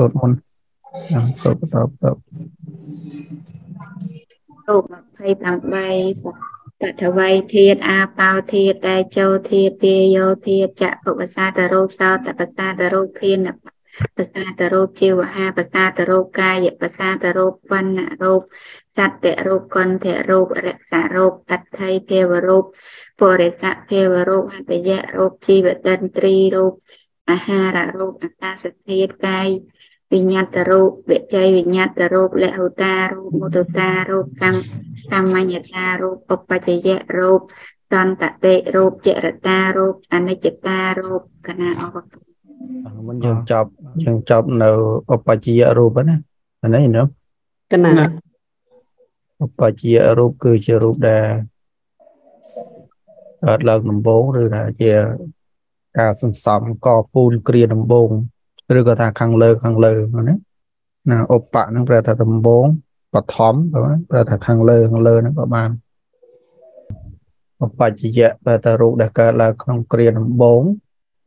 សូត្រមុនសូត្របន្តបន្តរូប28បថវ័យធាតអាបោធាតតែចោធាតពាយោធាតចក្ខុបសាទរូបសោតបសាទរូបធានបសាទរូបជីវហាបសាទរូបកាយបសាទរូបវណ្ណរូបសត្យរូបកន្ធរូបរក្សារូបអដ្ឋិភាវរូបពរិសៈភាវរូបហតយៈរូបជីវតន្ត្រីរូបអាហាររូបអាកាសធាតុកាយ វិញ្ញាតរូបវិជ័យវិញ្ញាតរូបលហុតារូបមុទតារូបកម្មកម្មញ្ញតារូបឧបច្ចយៈរូបសន្តតិរូបចរតារូបអនិច្ចតារូបកណាអវកមិនយើងចប់យើងចប់នៅឧបច្ចយៈរូបណាអានេះណាកណាឧបច្ចយៈរូបគឺជារូបដែលកើតឡើងដំបូងឬថាជាការសន្សំកពូនគ្រាដំបូង ឬក៏ថាខាងលើខាងលើណាណាឧបៈហ្នឹងប្រែថាដំបូងបឋមប្រែថាខាងលើខាងលើហ្នឹងក៏បានឧបច្ចយៈប្រែថារូបដែលកើតឡើងក្នុងគ្រាដំបូង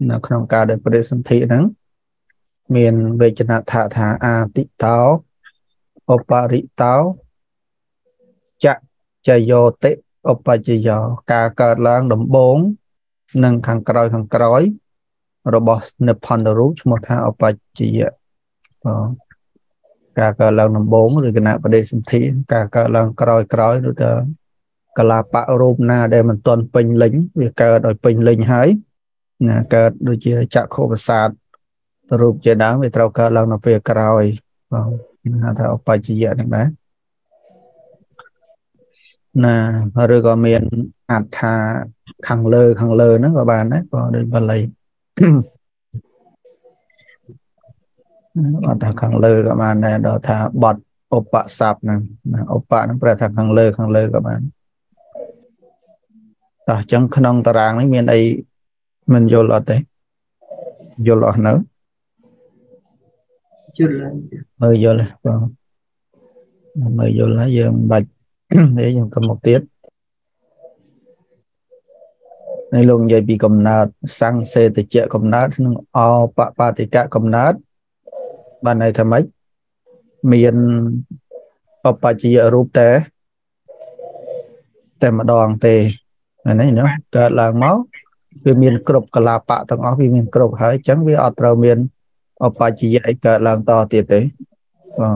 នៅក្នុងការដែលបរិសន្ធិហ្នឹងមានវេចនៈថាថាអាតិតោឧបរិតោចចយោតិឧបច្ចយោការកើតឡើងដំបូងនិងខាងក្រោយខាងក្រោយ របស់និព្វន្តរូបឈ្មោះថាឧបច្ចយៈបងការកើតឡើងដំបូងឬគណៈបដិសន្ធិការកើតឡើងក្រោយក្រោយឬទៅកលាបៈរូបណា ដែលមិនទាន់ពេញលេញវាកើតឲ្យពេញលេញហើយណាកើតដូចជាចក្ខុប្រសាទរូបជាដើមវាត្រូវកើតឡើងនៅពេលក្រោយបងហៅថាឧបច្ចយៈហ្នឹងដែរណាឬក៏មានអត្ថាខាងលើខាងលើហ្នឹងក៏បានដែរក៏ដូចបាលី អត់ថាខាងលើក៏បានដែរដល់ថាបត់ឧបស័ព្ទហ្នឹងឧបហ្នឹងប្រែថាខាងលើខាងលើក៏បានតោះអញ្ចឹងក្នុងតារាងនេះមានអីមិនយល់អត់ទេយល់អស់នៅយល់មើលយល់បងមើលយល់ហើយយើងមិនបាច់នេះយើងទៅមកទៀត នេះលោកនិយាយពីកំណើតសង្សេតជាកំណើតនិងអបបតិកៈកំណើតបានន័យថាម៉េចមានអបច្ចយរូបតែតែម្ដងទេអានេះណាកើតឡើងមកវាមានគ្រប់កលាបៈទាំងអស់វាមានគ្រប់ហើយអញ្ចឹងវាអត់ត្រូវមានអបច្ចយៈឯកើតឡើងតទៀតទេបា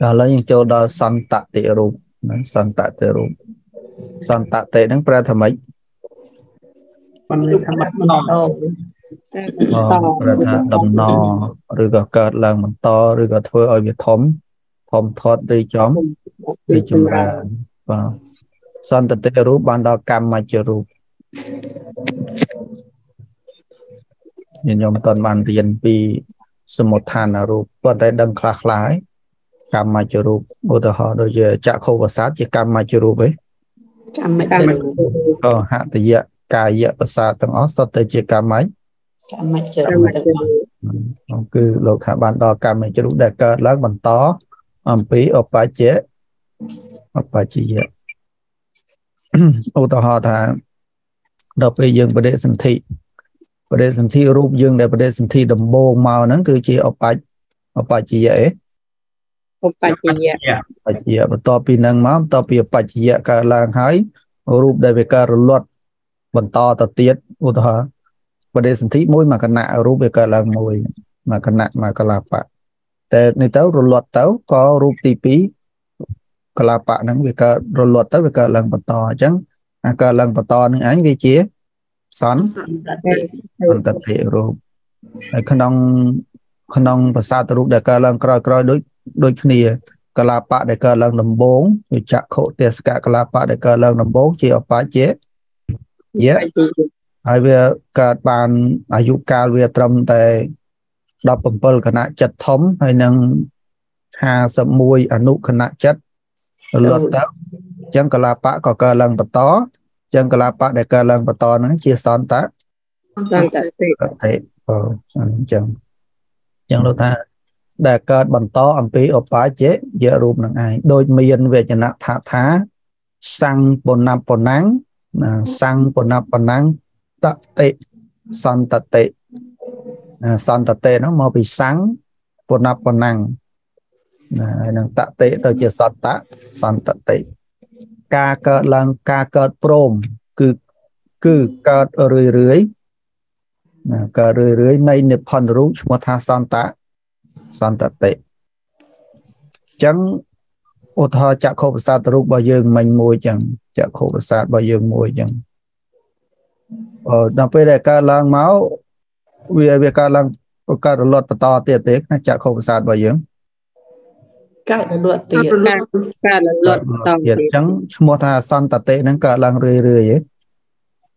ទឥឡូវយើងចូលដល់សន្តតិរូប ណាសន្តតិរូបសន្តតិហ្នឹងប្រែថាម៉េចបានន័យថាបន្តប្រែថាដំណឬក៏កើតឡើងបន្តឬក៏ធ្វើឲ្យវាធំធំធាត់ឬចំឬចម្រើនបាទសន្តតិរូបបានដល់កម្មច្ចរូបញញោមតន់បានរៀនពីសមុដ្ឋានរូបប៉ុន្តែដឹងខ្លះខ្លះហើយ កម្មច្ចរូបឧទាហរណ៍ដូចជាចក្ខុវសាទជាកម្មច្ចរូបឯងកម្មច្ចរូបក៏ហតយៈកាយៈប្រសាទទាំងអស់សុទ្ធតែជាកម្មច្ចកម្មច្ចរូបទាំងអស់គឺលោកថាបានដល់កម្មច្ចរូបដែលកើតឡើងបន្តអំពីឧបច្ចៈឧបច្ចយៈឧទាហរណ៍ថាដល់ពេលយើងបដិសន្ធិបដិសន្ធិរូបយើងដែលបដិសន្ធិដំបូងមកហ្នឹងគឺជាឧបច្ចឧបច្ចយៈអី ឧបច្ចយៈបច្ចយៈបន្ទាប់ពីនឹងមកបន្ទាប់ពីបច្ចយៈកើតឡើងហើយរូបដែលវាកើតរលត់បន្តទៅទៀតឧទាហរណ៍បដិសន្ធិមួយមកគណៈរូបវាកើតឡើងមួយមកគណៈមកកលាបៈតែនេះទៅរលត់ទៅក៏រូបទី2កលាបៈហ្នឹងវាកើតរលត់ទៅវាកើតឡើងបន្តអញ្ចឹងអាកើតឡើងបន្តនឹងឯងវាជាសន្តិតិរូបហើយក្នុង ក្នុងភាសាទរូបដែលកើតឡើងក្រោយក្រោយដូចដូចគ្នាកលាបៈដែលកើតឡើងដំបូងវាចក្ខុទេសកកលាបៈដែលកើតឡើងដំបូងជាអបជាយៈហើយវាកើតបានអាយុកាលវាត្រឹមតែ17គណៈចិត្តធំហើយនឹង51អនុគណៈចិត្តរលត់ទៅអញ្ចឹងកលាបៈក៏កើតឡើងបន្តអញ្ចឹងកលាបៈដែលកើតឡើងបន្តហ្នឹងជាសន្តៈសន្តតិតិអញ្ចឹងអញ្ចឹងលោកថាដែលកើតបន្តអំពីឧបាយៈយៈរូបនឹងឯងដូចមានវេចនៈថាថាសੰងបុណបណាំងសੰងបុណបណាំងតតិសន្តតិណាសន្តតិហ្នឹងមកពីសੰងពុណបណាំងណាហើយនឹងតតិទៅជាសន្តៈសន្តតិការកើតឡើងការកើតព្រមគឺគឺកើតរឿយរឿយណា កើតរឿយរឿយនៃនិព្វន្តរូបឈ្មោះថាសន្តៈសន្តតិចឹងឧទាហរណ៍ចក្ខុប្រសាទរូបរបស់យើងមិញមួយចឹងចក្ខុប្រសាទរបស់យើងមួយចឹងអឺដល់ពេលដែលកើតឡើងមកវាវាកើតឡើងកើតរលត់បន្តទៀតទេណាចក្ខុប្រសាទរបស់យើងកើតរលត់ទៀតកើតរលត់បន្តទៀតអញ្ចឹងឈ្មោះថាសន្តតិហ្នឹងកើតឡើងរឿយរឿយហ៎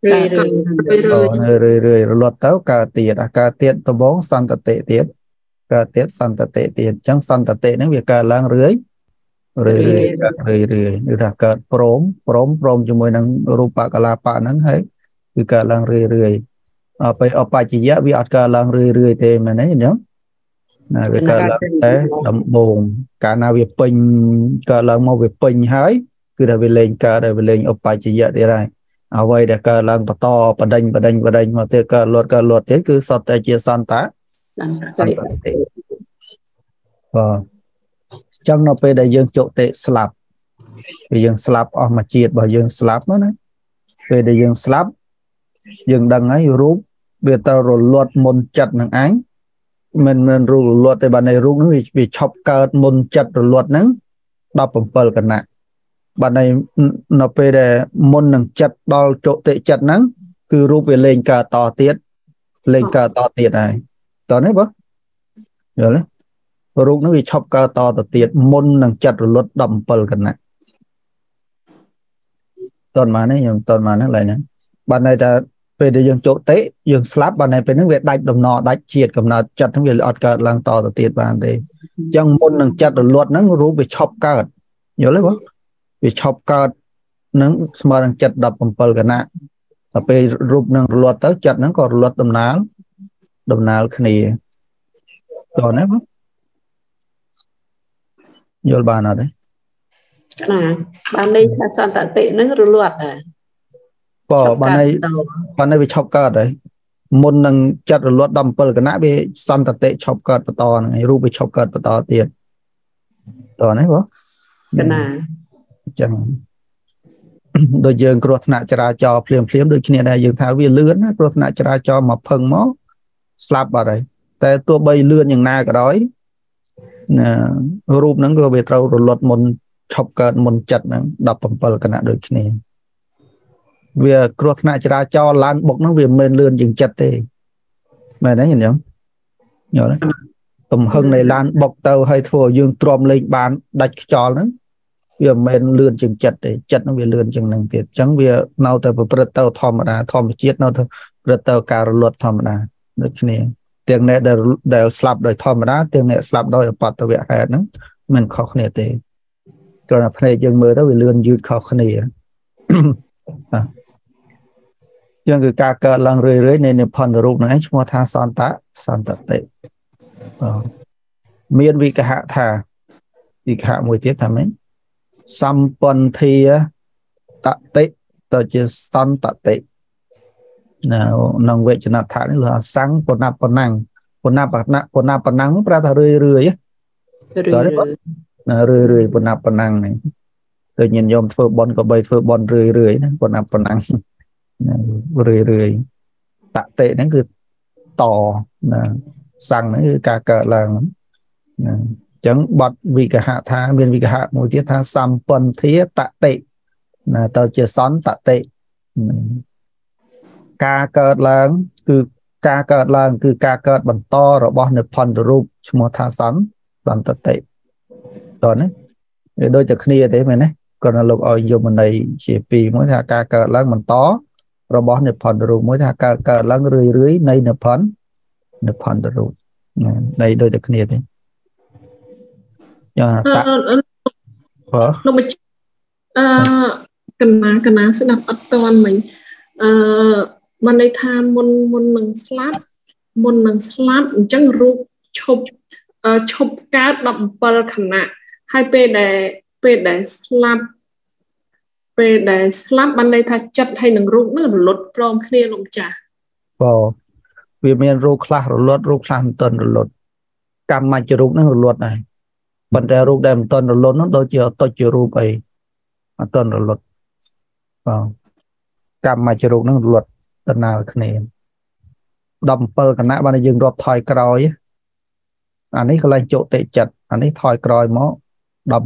រឿយរឿយរឿយរឿយរលត់ទៅកើតទៀតអាកើតទៀតដំបងសន្តតិទៀតកើតទៀតសន្តតិទៀតអញ្ចឹងសន្តតិហ្នឹងវាកើតឡើងរឿយរឿយរឿយរឿយឬថាកើតព្រមព្រមព្រមជាមួយនឹងរូបកលាបៈហ្នឹងហើយគឺកើតឡើងរឿយរឿយអបអបច្ចយៈវាអត់កើតឡើងរឿយរឿយទេមែនទេអញ្ចឹងណាវាកើតឡើងតែដំបូងកាលណាវាពេញកើតឡើងមកវាពេញហើយគឺថាវាលែងកើតហើយវាលែងឧបច្ចយៈទៀតហើយ អ្វីដែលកើតឡើងបន្តបដិញបដិញបដិញមកទៀតកើតលត់កើតលត់ទៀតគឺសុទ្ធតែជាសន្តៈសន្តតិបាទចឹងនៅពេលដែលយើងជោគតិស្លាប់ពេលយើងស្លាប់អស់មួយជាតិរបស់យើងស្លាប់ណាពេលដែលយើងស្លាប់យើងដឹងហើយរូបវាទៅរលត់មុនចិត្តនឹងឯងមិនមិនរូបរលត់ទេបាទនៃរូបនោះវាឈប់កើតមុនចិត្តរលត់ហ្នឹង17គណៈ បាទនៃនៅពេលដែលមុននឹងចិត្តដល់ចុតិចិត្តហ្នឹងគឺរូបវាលែងកើតតទៀតលែងកើតតទៀតហើយតើនេះបងយល់ទេរូបនោះវាឈប់កើតតទៅទៀតមុននឹងចិត្តរលត់17គណៈតើម៉ានេះខ្ញុំតើម៉ានេះឡើយហ្នឹងបាទន័យថាពេលដែលយើងចូលតិយើងស្លាប់បាទនៅពេលហ្នឹងវាដាច់ដំណរដាច់ជាតិកំណត់ចិត្តហ្នឹងវាអត់កើតឡើងតទៅទៀតបានទេអញ្ចឹងមុននឹងចិត្តរលត់ហ្នឹងរូបវាឈប់កើតយល់ទេបង វាឈប់កើតនឹងស្មើនឹងចិត្ត17គណៈដល់ពេលរូបនឹងរលត់ទៅចិត្តហ្នឹងក៏រលត់ដំណើរដំណើរគ្នាតើណាបងយល់បានអត់ទេណាបានន័យថាសន្តតិនឹងរលត់ដែរបើបានន័យបានន័យវាឈប់កើតហើយមុននឹងចិត្តរលត់17គណៈវាសន្តតិឈប់កើតបន្តហ្នឹងហើយរូបវាឈប់កើតបន្តទៀតតើណាបងកណាអញ្ចឹងដូចយើងគ្រោះថ្នាក់ចរាចរណ៍ភ្លាមភ្លាមដូចគ្នាដែរយើងថាវាលឿនណាគ្រោះថ្នាក់ចរាចរណ៍មកផឹងមកស្លាប់បាត់ហើយតែទោះបីលឿនយ៉ាងណាក៏ដោយណារូបហ្នឹងក៏វាត្រូវរលត់មុនឈប់កើតមុនចិត្តហ្នឹង17គណៈដូចគ្នាវាគ្រោះថ្នាក់ចរាចរណ៍ឡើងបុកហ្នឹងវាមិនមែនលឿនជាងចិត្តទេមែនទេញញឹមយល់ទេទំហឹងនៃឡានបុកទៅហើយធ្វើឲ្យយើងទ្រាំលេងបានដាច់ខ្យល់ហ្នឹង វាមិនមែនលឿនជាងចិត្តទេចិត្តហ្នឹងវាលឿនជាងហ្នឹងទៀតអញ្ចឹងវានៅតែប្រព្រឹត្តទៅធម្មតាធម្មជាតិនៅតែប្រព្រឹត្តទៅការរលត់ធម្មតាដូចគ្នាទាំងអ្នកដែលដែលស្លាប់ដោយធម្មតាទាំងអ្នកស្លាប់ដោយអបតវៈហេតុហ្នឹងមិនខុសគ្នាទេគ្រាន់តែភ្នែកយើងមើលទៅវាលឿនយឺតខុសគ្នាបាទចឹងគឺការកើតឡើងរឿយរឿយនៃនិព្វន្តរូបហ្នឹងឯងឈ្មោះថាសន្តៈសន្តតិមានវិកហៈថាវិកហៈមួយទៀតថាម៉េច សម្ពន្ធាតតិទៅជាសន្តតិនៅក្នុងវេចនថានេះលើសੰងបណបណាំងបណបណាបណបណាំងនោះប្រែថារឿយរឿយរឿយរឿយរឿយបណបណាំងនេះទៅញាតិញោមធ្វើបន់ក៏បីធ្វើបន់រឿយរឿយណាបណបណាំងរឿយរឿយតតិហ្នឹងគឺតណាសੰងហ្នឹងគឺការកើតឡើងណាអញ្ចឹងបត់វិកហៈថាមានវិកហៈមួយទៀតថាសម្ពន្ធាតតិណាទៅជាសន្តតិការកើតឡើងគឺការកើតឡើង គឺការកើតបន្តរបស់និព្វន្តរូបឈ្មោះថាសន្តសន្តតិតើណាវាដូចតែគ្នាទេមែនទេគាត់នៅលោកឲ្យយមន័យជាពីរមួយថាការកើតឡើងបន្តរបស់និព្វន្តរូបមួយថាកើតកើតឡើងរឿយរឿយនៃនិព្វន្តនិព្វន្តរូបនៃដូចតែគ្នាទេ យ៉ាងតាបើលោកមកអឺកណាកណាស្ដាប់អត់តន់មិញអឺបានន័យថាមុនមុននឹងស្លាប់មុននឹងស្លាប់អញ្ចឹងរូបឈប់ឈប់កើត17ខណៈហើយពេលដែលពេលដែលស្លាប់ពេលដែលស្លាប់បានន័យថាចិត្តហើយនឹងរូបនឹងរលត់ព្រមគ្នាលោកម្ចាស់បើវាមានរូបខ្លះរលត់រូបខ្លះមិនទាន់រលត់កម្មមជ្ឈរូបហ្នឹងរលត់ដែរ ប៉ុន្តែរូបដែលមិនទាន់រលត់ហ្នឹងដូចជាតុចជារូបអីអត់ទាន់រលត់បាទកម្មមជ្ឈរូបហ្នឹងរលត់ដំណើរគ្នា17គណៈបានយើងរាប់ថយក្រោយអានេះកន្លែងចុតិចិត្តអានេះថយក្រោយមក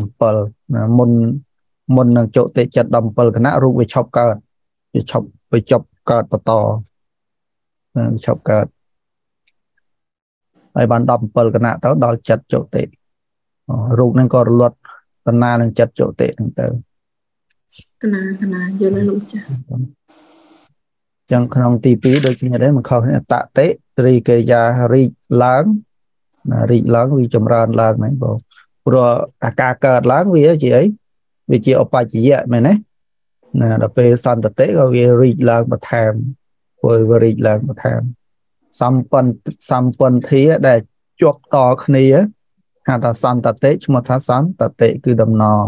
17មុនមុននឹងចុតិចិត្ត17គណៈរូបវាឈប់កើតវាឈប់វាចប់កើតបន្តឈប់កើតហើយបាន17គណៈទៅដល់ចិត្តចុតិ រូបហ្នឹងក៏រលត់កណានឹងចិត្តចុតិហ្នឹងទៅកណាកណាយល់ហើយលោកចាស់ចឹងក្នុងទី2ដូចគ្នាដែរមិនខុសគ្នាតតិរីកិយារីកឡើងរីកឡើងវាចម្រើនឡើងហ្នឹងបងព្រោះអាការកើតឡើងវាជាអីវាជាអបច្ចយៈមែនទេណាដល់ពេលសន្តិតិក៏វារីកឡើងបន្ថែមព្រោះវារីកឡើងបន្ថែមសម្ព័ន្ធសម្ព័ន្ធធាដែលជាប់តគ្នា ហៅថាសន្តិតិឈ្មោះថាសន្តិតិគឺដំណរ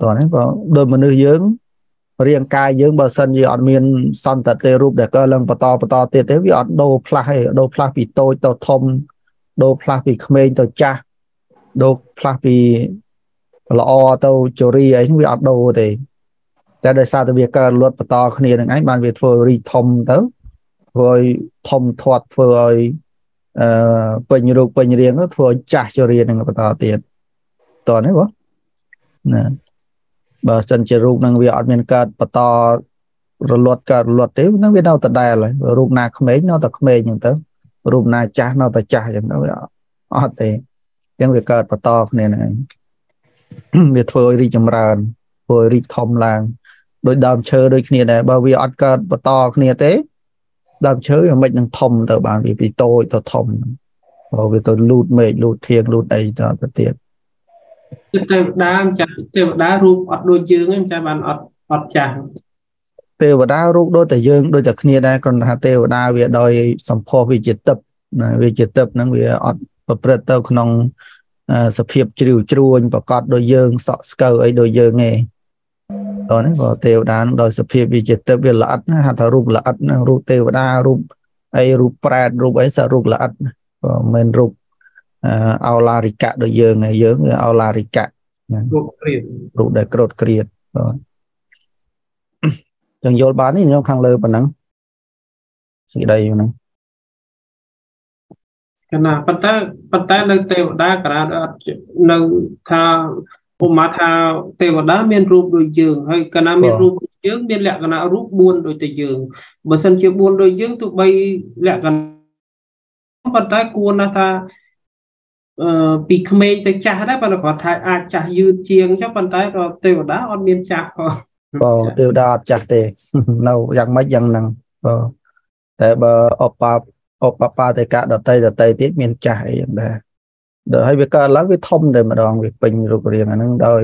តោះនេះក៏ដូចមនុស្សយើងរាងកាយយើងបើសិនជាអត់មានសន្តិតិរូបដែលកើឡើងបន្តបន្តទៀតទេវាអត់ដូរផ្លាស់ទេដូរផ្លាស់ពីតូចទៅធំដូរផ្លាស់ពីក្មេងទៅចាស់ដូរផ្លាស់ពីល្អទៅជរីអីវាអត់ដូរទេតែដោយសារតែវាកើលត់បន្តគ្នានឹងឯងបានវាធ្វើរីធំទៅធ្វើឲ្យធំធាត់ធ្វើឲ្យ អឺពេញរូបពេញរាងទៅធ្វើឲ្យចាស់ជរានឹងបន្តទៀតតោះនេះបងណាបើសិនជារូបនឹងវាអត់មានកើតបន្តរលត់កើតរលត់ទេនឹងវានៅដដែលហើយរូបណាក្មេងនៅតែក្មេងអញ្ចឹងទៅរូបណាចាស់នៅតែចាស់អញ្ចឹងទៅអត់ទេអញ្ចឹងវាកើតបន្តគ្នានឹងឯងវាធ្វើឲ្យរីកចម្រើនធ្វើឲ្យរីកធំឡើងដោយដើមឈើដូចគ្នាដែរបើវាអត់កើតបន្តគ្នាទេ ដើមឈើវាមិននឹងធំទៅបានវាពីតូចទៅធំបើវាទៅលូតមេឃលូតធៀងលូតអីទៅទៅទៀតទេវតាចាស់ទេវតារូបអត់ដូចយើងទេចាស់បានអត់អត់ចាស់ទេវតារូបដូចតែយើងដូចតែគ្នាដែរគ្រាន់តែថាទេវតាវាដោយសម្ផស្សវាជាទឹកណាវាជាទឹកហ្នឹងវាអត់ប្រព្រឹត្តទៅក្នុងសភាពជ្រាវជ្រួញប្រកបដោយយើងសក់ស្កូវអីដោយយើងឯ ងតោះនេះក៏ទេវតានឹងដោយសភាពវាជាទឹកវាល្អិតណាហៅថារូបល្អិតណារូបទេវតារូបអីរូបប្រែតរូបអីសរូបល្អិតក៏មិនរូបអោឡារិកៈដូចយើងឯងយើងវាអោឡារិកៈរូបក្រៀតរូបដែលក្រោតក្រៀតបាទចឹងយល់បាននេះខ្ញុំខាងលើប៉ុណ្ណឹងសេចក្តីហ្នឹងកណាប៉ុន្តែប៉ុន្តែនៅទេវតាក្រានអត់នៅថា ឧមាថាទេវតាមានរូបដូចយើងហើយកណាមានរូបដូចយើងមានលក្ខណៈរូប4ដូចតែយើងបើសិនជា4ដូចយើងទោះបីលក្ខណៈប៉ុន្តែគួរណាស់ថាអឺពីក្មេងទៅចាស់ដែរប៉ុន្តែគាត់ថាអាចចាស់យឺតជាងចុះប៉ុន្តែក៏ទេវតាអត់មានចាស់ផងបើទេវតាអត់ចាស់ទេនៅយ៉ាងម៉េចយ៉ាងហ្នឹងបើតែបើអបអបបាតេកៈដតីដតីទៀតមានចាស់អីយ៉ាងដែរ ដល់ហើយវាកើតឡើងវាធំតែម្ដងវាពេញរូបរាងអាហ្នឹងដោយ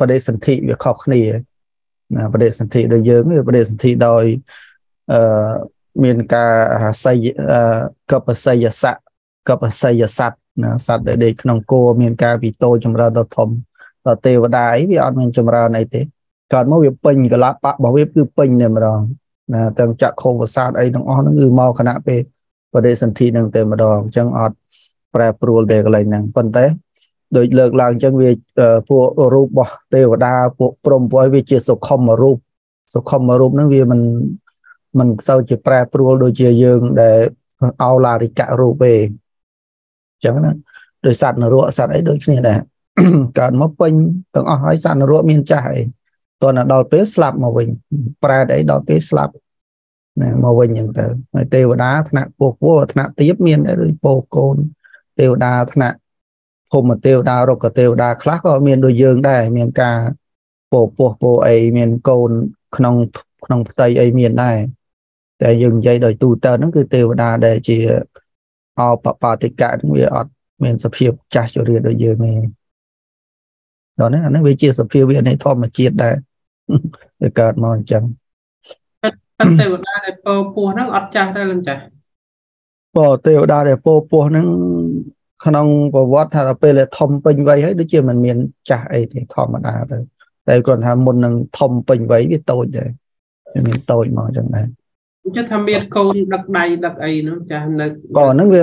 បដិសន្ធិវាខុសគ្នាណាបដិសន្ធិដោយយើងវាបដិសន្ធិដោយអឺមានការស័យកបស័យស័កកបស័យស័តណាសត្វដែលដេកក្នុងគោមានការពីតូចចម្រើនដល់ធំដល់ទេវតាអីវាអត់មានចម្រើនអីទេកើតមកវាពេញកលាបៈរបស់វាគឺពេញតែម្ដងណាទាំងចក្ខុវសាទអីទាំងអស់ហ្នឹងគឺមកគណៈពេលបដិសន្ធិនឹងតែម្ដងអញ្ចឹងអត់ ប្រែប្រួលទេកន្លែងហ្នឹងប៉ុន្តែដូចលើកឡើងអញ្ចឹងវាពួករូបរបស់ទេវតាពួកព្រំពួកវាជាសុខុមរូបសុខុមរូបហ្នឹងវាមិនមិនសូវជាប្រែប្រួលដូចជាយើងដែលអោឡារិកៈរូបទេអញ្ចឹងណាដោយសត្វនរកសត្វអីដូចគ្នាដែរកើតមកពេញទាំងអស់ហើយសត្វនរកមានចាស់អីតើដល់ពេលស្លាប់មកវិញប្រែតអីដល់ពេលស្លាប់ណាមកវិញអញ្ចឹងទៅហើយទេវតាថ្នាក់ពោះពោះថ្នាក់ទៀបមានដូចពោកូន ទេវតាថ្នាក់ភូមិទេវតារុក្ខទេវតាខ្លះក៏មានដូចយើងដែរមានការពោពោះពោអីមានកូនក្នុងក្នុងផ្ទៃអីមានដែរតែយើងនិយាយដោយទូទៅហ្នឹងគឺទេវតាដែលជាអបបាតិកៈហ្នឹងវាអត់មានសភាពចាស់ជរាដូចយើងទេដល់នេះអានេះវាជាសភាពវានៃធម្មជាតិដែរវាកើតមកអញ្ចឹងប៉ុន្តែទេវតាដែលពោពោះហ្នឹងអត់ចាស់ទេលំចាស់បើទេវតាដែលពោពោះហ្នឹង ក្នុងប្រវត្តិថាដល់ពេលធំពេញវ័យហើយដូចជាมันមានចាស់អីទេធម្មតាទៅតែគ្រាន់ថាមុននឹងធំពេញវ័យវាតូចដែរមានតូចមកអញ្ចឹងដែរចុះថាមានកូនដឹកដៃដឹកអីនោះចាស់នៅក៏ហ្នឹងវា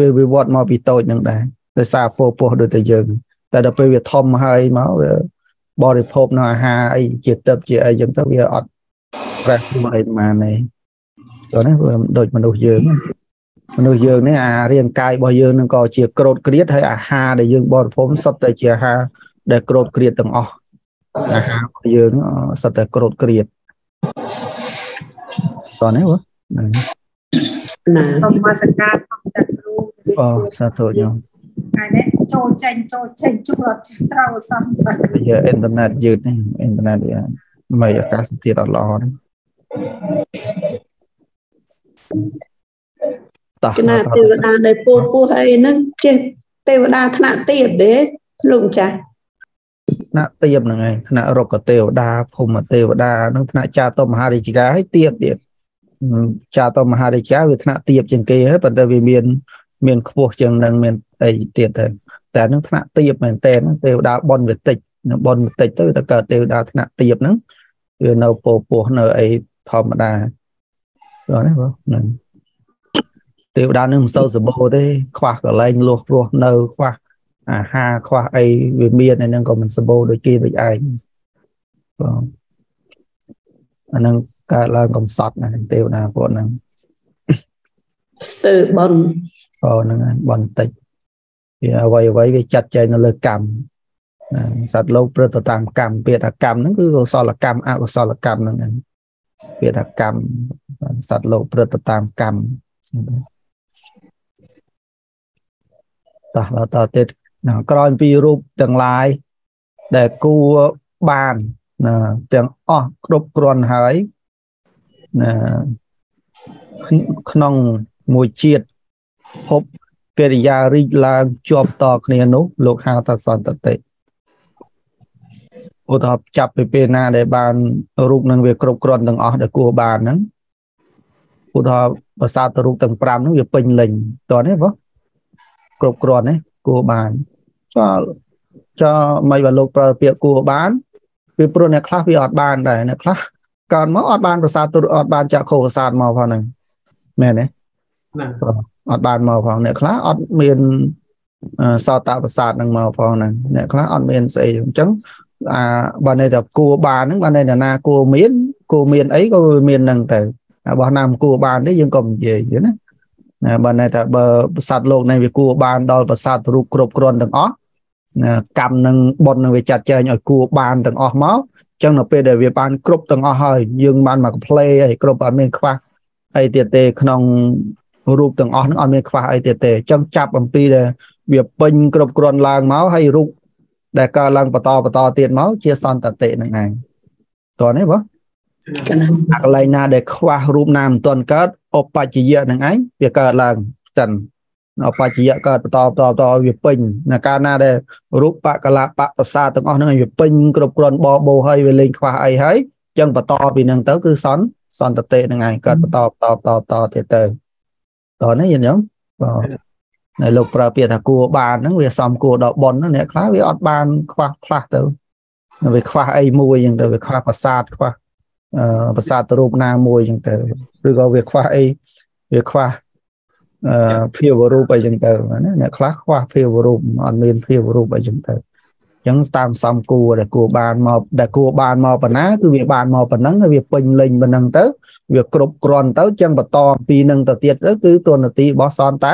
វាវិវត្តមកពីតូចហ្នឹងដែរដោយសារពោពោះដូចតែយើងតែដល់ពេលវាធំហើយមកវាបរិភោគនៅអាហារអីជាទឹកជាអីចឹងទៅវាអត់ប្រេះមកអីប្រហែលទេទៅនេះវាដូចមនុស្សយើង មនុស្សយើងនេះអារាងកាយរបស់យើងនឹងក៏ជាក្រូតក្រៀតហើយអាហារដែលយើងបរិភោគសុទ្ធតែជាអាហារដែលក្រូតក្រៀតទាំងអស់អាហាររបស់យើងសុទ្ធតែក្រូតក្រៀតតោះនេះបងណាសូមមកសក្ការផងចាក់គ្រូអូសាធុញោមហើយនេះចូលចេញចូលចេញជួបអត់ចេះត្រូវសោះចាយកអ៊ីនធឺណិតយឺតនេះអ៊ីនធឺណិតវាមិនអាកាសធាតុអត់ល្អទេ តោះគណៈទេវតាដែលពោះពោះអីហ្នឹងចេះទេវតាថ្នាក់ទៀបទេលោកចាស់ថ្នាក់ទៀបហ្នឹងឯងថ្នាក់រុក្ខទេវតាភូមិទេវតាហ្នឹងថ្នាក់ចាតមហារាជការឲ្យទៀបទៀតចាតមហារាជការវាថ្នាក់ទៀបជាងគេហើយប៉ុន្តែវាមាន មានខ្ពស់ជាងនឹងមានអីទៀតទៅតែហ្នឹងថ្នាក់ទៀបមែនតើទេវតាប៉ុនវាតិចប៉ុនវាតិចទៅតែកើតទេវតាថ្នាក់ទៀបហ្នឹងវានៅពោពោះនៅអីធម្មតាបាទណាបងហ្នឹង ទេវតានឹងមិនសូវសម្បូរទេ ខ្វះកន្លែងលស់រស់នៅខ្វះអាហារខ្វះអីវាមានឯហ្នឹងក៏មិនសម្បូរដូចគេដូចឯងបងអាហ្នឹងកើតឡើងកំសត់ណាទេវតាពួកហ្នឹងស្ទើបនអូហ្នឹងហើយបនតិចវាអ្វីអ្វីវាចាត់ចែងនៅលើកម្មសត្វលោកព្រឹត្តតាមកម្មពាក្យថាកម្មហ្នឹងគឺកុសលកម្មអកុសលកម្មហ្នឹងឯងពាក្យថាកម្មសត្វលោកព្រឹត្តតាមកម្ម តោះដល់តទៀតក្រោយពីរូបទាំងឡាយដែលគួរបានណាទាំងអស់គ្រប់គ្រាន់ហើយណាក្នុងមួយជាតិភពកិរិយារីកឡើងជាប់តគ្នានោះលោកហៅថាសន្តតិឧទាហរណ៍ចាប់ពីពេលណាដែលបានរូបនឹងវាគ្រប់គ្រាន់ទាំងអស់ដែលគួរបានហ្នឹងឧទាហរណ៍ភាសាទៅរូបទាំង5ហ្នឹងវាពេញលេញតោះនេះបង គ្រប់គ្រាន់នេះគួរបានចោលចោលមិនបើលោកប្រើពាក្យគួរបានវាព្រោះអ្នកខ្លះវាអត់បានដែរអ្នកខ្លះកើតមកអត់បានភាសាទូអត់បានចាក់ខោភាសាមកផងហ្នឹងមែនទេអត់បានមកផងអ្នកខ្លះអត់មានសតប្រសាទនឹងមកផងហ្នឹងអ្នកខ្លះអត់មានស្អីអញ្ចឹងអាបើន័យថាគួរបានហ្នឹងបើន័យថាណាគួរមានគួរមានអីក៏មានហ្នឹងទៅរបស់ណាមគួរបានទេយើងក៏និយាយណា ណាបើន័យថាបើប្រសាទលោកនេះវាគួរបានដល់ប្រសាទរូបគ្រប់គ្រាន់ទាំងអស់ណាកម្មនឹងបុណ្យនឹងវាចាត់ចែងឲ្យគួរបានទាំងអស់មកចឹងនៅពេលដែលវាបានគ្រប់ទាំងអស់ហើយយើងបានមក play ហើយគ្រប់អត់មានខ្វះអីទៀតទេក្នុងរូបទាំងអស់ហ្នឹងអត់មានខ្វះអីទៀតទេអញ្ចឹងចាប់អំពីដែលវាពេញគ្រប់គ្រាន់ឡើងមកហើយរូបដែលកើតឡើងបន្តបន្តទៀតមកជាសន្តតិហ្នឹងឯងតោះនេះបងអាកន្លែងណាដែលខ្វះរូបណាមមិនទាន់កើត អបច្ចយៈហ្នឹងឯងវាកើតឡើងសិនអបច្ចយៈកើតបន្តបន្តបន្តវាពេញនៅកាលណាដែលរូបបកលាបប្រសាទាំងអស់ហ្នឹងវាពេញគ្រប់គ្រាន់បបោហើយវាលេងខ្វះអីហើយអញ្ចឹងបន្តពីហ្នឹងទៅគឺសន្សន្តតិហ្នឹងឯងកើតបន្តបន្តបន្តបន្តទៀតទៅតោះនេះយល់ទេបាទនៅលោកប្រើពាក្យថាគួរបានហ្នឹងវាសំគួរដល់ប៉ុនហ្នឹងអ្នកខ្លះវាអត់បានខ្វះខ្លះទៅវាខ្វះអីមួយអញ្ចឹងទៅវាខ្វះប្រាសាទខ្វះអឺ ប្រាសាទរូបណាមួយអញ្ចឹងទៅឬក៏វាខ្វះអីវាខ្វះអឺភាវរូបអីចឹងទៅណាអ្នកខ្លះខ្វះភាវរូបអត់មានភាវរូបអីចឹងទៅអញ្ចឹងតាមសំគួរដែលគួរបានមកដែលគួរបានមកប៉ុណ្ណាគឺវាបានមកប៉ុណ្ណឹងហើយវាពេញលេញប៉ុណ្ណឹងទៅវាគ្រប់គ្រាន់ទៅចឹងបន្តពីនឹងទៅទៀតទៅគឺទូនាទីរបស់សន្តា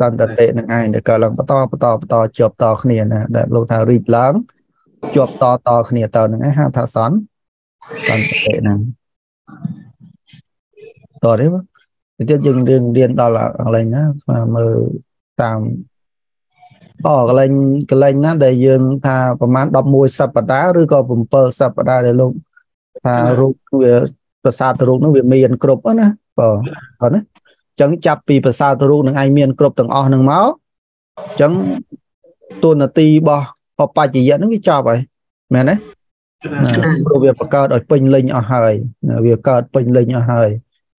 សន្តតិនឹងឯងដែលកើតឡើងបន្តបន្តបន្តជាប់តគ្នាណាដែលលោកថារីកឡើងជាប់តតគ្នាទៅហ្នឹងឯងហៅថាសន្សន្តិហ្នឹងតើទេទៀតយើងរៀនរៀនដល់កន្លែងណាមើលតាមអូកន្លែងកន្លែងណាដែលយើងថាប្រហែល11សប្តាហ៍ឬក៏7សប្តាហ៍ដែលលោកថារូបវាប្រសាទរូបនោះវាមានគ្រប់ណាបើគាត់ណាចឹងចាប់ពីប្រសាទរូបនឹងឯងមានគ្រប់ទាំងអស់នឹងមកចឹងទូនាទីរបស់បច្ចយៈនឹងវាចប់ហើយមែនទេ ព្រោះវាបង្កើតឲ្យពេញលេញអស់ហើយវាកើតពេញលេញអស់ហើយ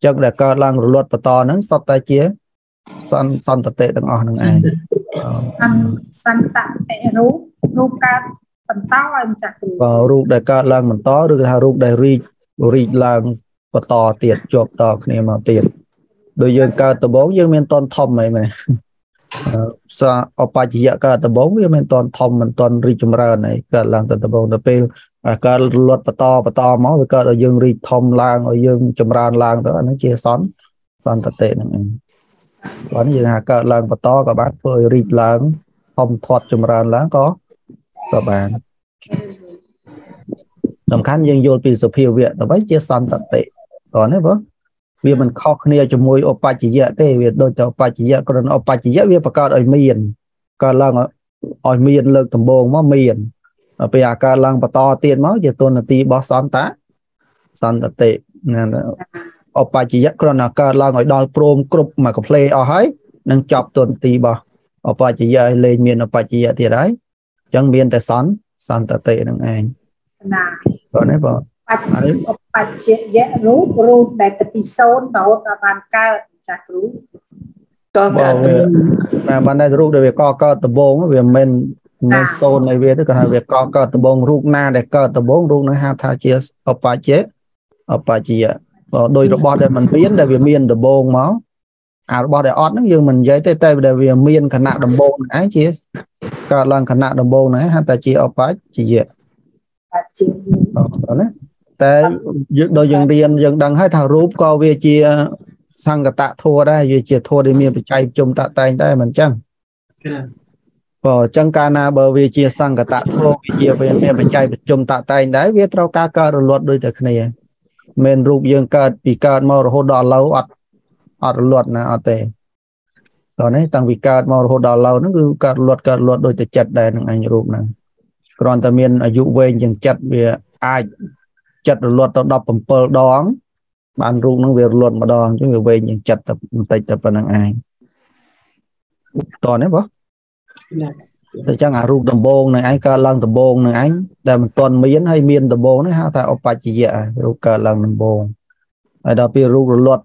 ចឹងដែលកើតឡើងរលត់បន្តហ្នឹងសុទ្ធតែជាសន្សន្តតិទាំងអស់ហ្នឹងឯងសន្តតិរូបរូបកើតបន្តឲ្យម្ចាស់គ្រូបើរូបដែលកើតឡើងបន្តឬថារូបដែលរីករីកឡើងបន្តទៀតជាប់តគ្នាមកទៀតដូចយើងកើតដំបងយើងមានតនធំអីមែនសាអបច្ចយៈកើតដំបងវាមិនតនធំមិនតនរីកចម្រើនអីកើតឡើងទៅដំបងទៅពេល កើតលត់បន្តបន្តមកវាកើតឲ្យយើងរីកធំឡើងឲ្យយើងចម្រើនឡើងទៅអានេះជាសន្នសន្តិតិហ្នឹងឯងបាទយើងថាកើតឡើងបន្តក៏បានធ្វើឲ្យរីកឡើងធំធាត់ចម្រើនឡើងក៏ក៏បានសំខាន់យើងយល់ពីសភាវៈដើម្បីជាសន្តិតិតោះណាបងវាមិនខុសគ្នាជាមួយឧបច្ចយៈទេវាដូចតែឧបច្ចយៈគ្រាន់ឧបច្ចយៈវាបង្កើតឲ្យមានកើតឡើងឲ្យមានលើកដំបូងមកមាន ពេលអាកើតឡើងបន្តទៀតមកជាទុននទីរបស់សន្តៈសន្តតិណាឧបច្ចយៈគ្រាន់តែកើតឡើងឲ្យដល់ព្រមគ្រប់មកកំ pl អស់ហើយនឹងចប់ទុនទីរបស់ឧបច្ចយៈឲ្យលេងមានឧបច្ចយៈទៀតហើយអញ្ចឹងមានតែសន្តិសន្តតិនឹងឯងណាបងណាបងបច្ចបច្ចយៈរូបរូបដែលទៅពី0រហូតដល់បានកើតចាស់គ្រូក៏កើតណាបានតែរូបដែលវាកកើតដំបងវាមិន មិនសូនឲ្យវាទៅគាត់ថាវាកកើតដំបងរូបណាដែលកើតដំបងរូបនឹងហៅថាជាអបច្ចៈអបច្ចយៈបើដោយរបស់ដែលมันមានដែលវាមានដំបងមកអារបស់ដែលអត់ហ្នឹងយើងមិននិយាយទេតែដែលវាមានគណៈដំបងហ្នឹងឯងជាកើតឡើងគណៈដំបងហ្នឹងហៅថាជាអបច្ចយៈបច្ចយៈណាតែយើងដល់យើងរៀនយើងដឹងហើយថារូបក៏វាជាសង្កតធัวដែរវាជាធัวដែលមានបច្ច័យប្រជុំតតែងដែរមិនអញ្ចឹង បើអញ្ចឹងកាលណាបើវាជាសង្កតធัวវាជាវាមានបច្ច័យប្រជុំតតែងដែរវាត្រូវការកើតរលត់ដូចតែគ្នាមិនរូបយើងកើតពីកើតមករហូតដល់ឥឡូវអត់អត់រលត់ណាអត់ទេតោះនេះតាំងពីកើតមករហូតដល់ឥឡូវហ្នឹងគឺកើតរលត់កើតរលត់ដូចតែចិត្តដែរនឹងអញរូបហ្នឹងគ្រាន់តែមានអាយុវែងជាងចិត្តវាអាចចិត្តរលត់ទៅ17ដង បានរូបហ្នឹងវារលត់ម្ដងអញ្ចឹងវាវែងជាងចិត្តតែបន្តិចតែប៉ុណ្្នឹងឯងតោះនេះបង តែចឹងអារូបដំបងនឹងឯងកើតឡើងដំបងនឹងឯងដែលមិនទាន់មានហើយមានដំបងនេះហៅថាអបច្ចយៈរូបកើតឡើងដំបងហើយដល់ពេលរូបរលត់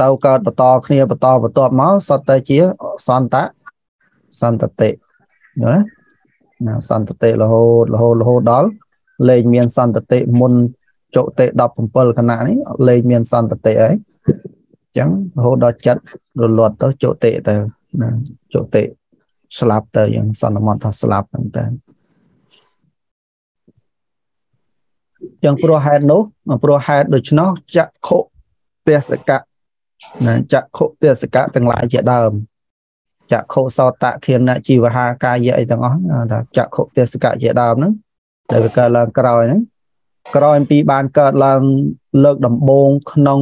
ទៅកើតបន្តគ្នាបន្តបន្តមកសតតែជាសន្តៈសន្តតិណាណាសន្តតិរហូតរហូតរហូតដល់លេខមានសន្តតិមុនចុតិ17គណៈនេះលេខមានសន្តតិហើយអញ្ចឹងរហូតដល់ចិត្តរលត់ទៅចុតិទៅណាចុតិ ស្លាប់ទៅយ៉ាងសន្មតថាស្លាប់ហ្នឹងទៅយ៉ាងព្រោះហេតុនោះព្រោះហេតុដូច្នោះចក្ខុទេសកៈណាចក្ខុទេសកៈទាំងឡាយជាដើមចក្ខុសោតៈខៀនជីវហាកាយៈអីទាំងអស់ថាចក្ខុទេសកៈជាដើមហ្នឹងដែលវាកើតឡើងក្រោយហ្នឹងក្រោយពីបានកើតឡើងលើកដំបូងក្នុង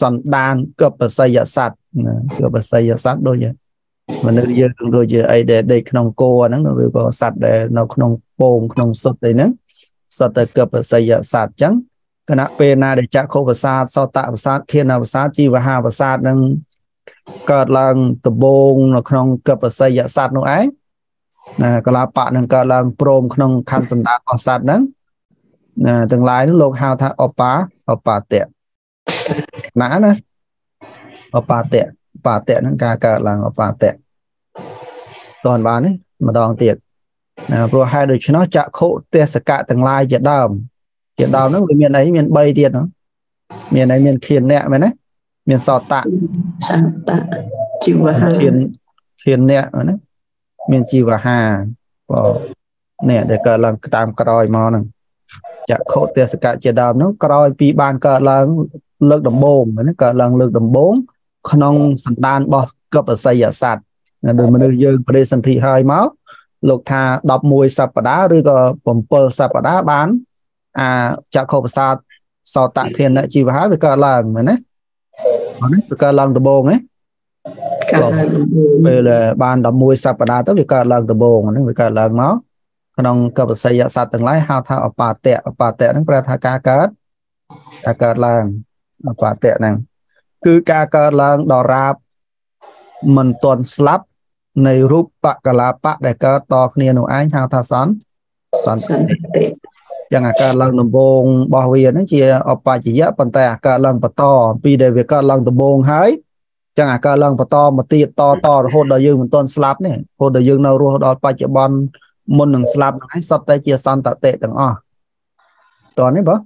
សន្តានកបសយស័តណាកបសយស័តដូច មនុស្សយើងដូចជាអីដែលដេកក្នុងគោហ្នឹងឬក៏សัตว์ដែលនៅក្នុងពងក្នុងសុទ្ធអីហ្នឹងសុទ្ធតែកបសយស័តអញ្ចឹងគណៈពេលណាដែលចក្ខុប្រសាទសោតប្រសាទធានប្រសាទជីវហាប្រសាទនឹងកើតឡើងដំបូងនៅក្នុងកបសយស័តនោះឯងណាកលាបៈនឹងកើតឡើងព្រមក្នុងខណ្ឌសន្តានរបស់សត្វហ្នឹងណាទាំងឡាយនោះលោកហៅថាអបាអបាតៈណាណាអបាតៈ បាតៈហ្នឹងការកើតឡើងអបាតៈតនបាននេះម្ដងទៀតណាព្រោះហេតុដូច្នោះចក្ខុទេសកៈទាំងឡាយជាដើមជាដើមហ្នឹងវាមានអីមាន3ទៀតហ្នឹងមានអីមានខៀនអ្នកមែនទេមានសតៈសតៈជីវហាខៀនខៀនអ្នកណាមានជីវហាបងនេះដែលកើតឡើងតាមក្រោយមកហ្នឹងចក្ខុទេសកៈជាដើមហ្នឹងក្រោយពីបានកើតឡើងលើកដំបូងណាកើតឡើងលើកដំបូង ក្នុងសន្តានរបស់កបសយស័តដូចមនុស្សយើងបដិសន្ធិហើយមកលោកថា11សប្តាហ៍ឬក៏7សប្តាហ៍បាន អាចក្ខុប្រសាទសតធានជីវហាវាកើតឡើងមែនទេហ្នឹងវាកើតឡើងដំបូងណាកើតឡើងដំបូងពេលបាន11សប្តាហ៍ទៅវាកើតឡើងដំបូងហ្នឹងវាកើតឡើងមកក្នុងកបសយសត្វទាំងឡាយហៅថាអបាតៈអបាតៈហ្នឹងប្រែថាការកើតការកើតឡើងអបាតៈហ្នឹង គឺការកើតឡើងដរាបមិនទាន់ស្លាប់នៃរូបបកលាបៈដែលកើតតគ្នានោះឯងហៅថាសន្សន្តិចឹងអាកើតឡើងដំបងរបស់វាហ្នឹងជាអបច្ចយៈប៉ុន្តែអាកើតឡើងបន្តពីដែលវាកើតឡើងដំបងហើយចឹងអាកើតឡើងបន្តមកទៀតតតរហូតដល់យើងមិនទាន់ស្លាប់នេះរហូតដល់យើងនៅរស់ដល់បច្ចុប្បន្នមុននឹងស្លាប់ហ្នឹងឯងសុទ្ធតែជាសន្តតិទាំងអស់តើនេះបើ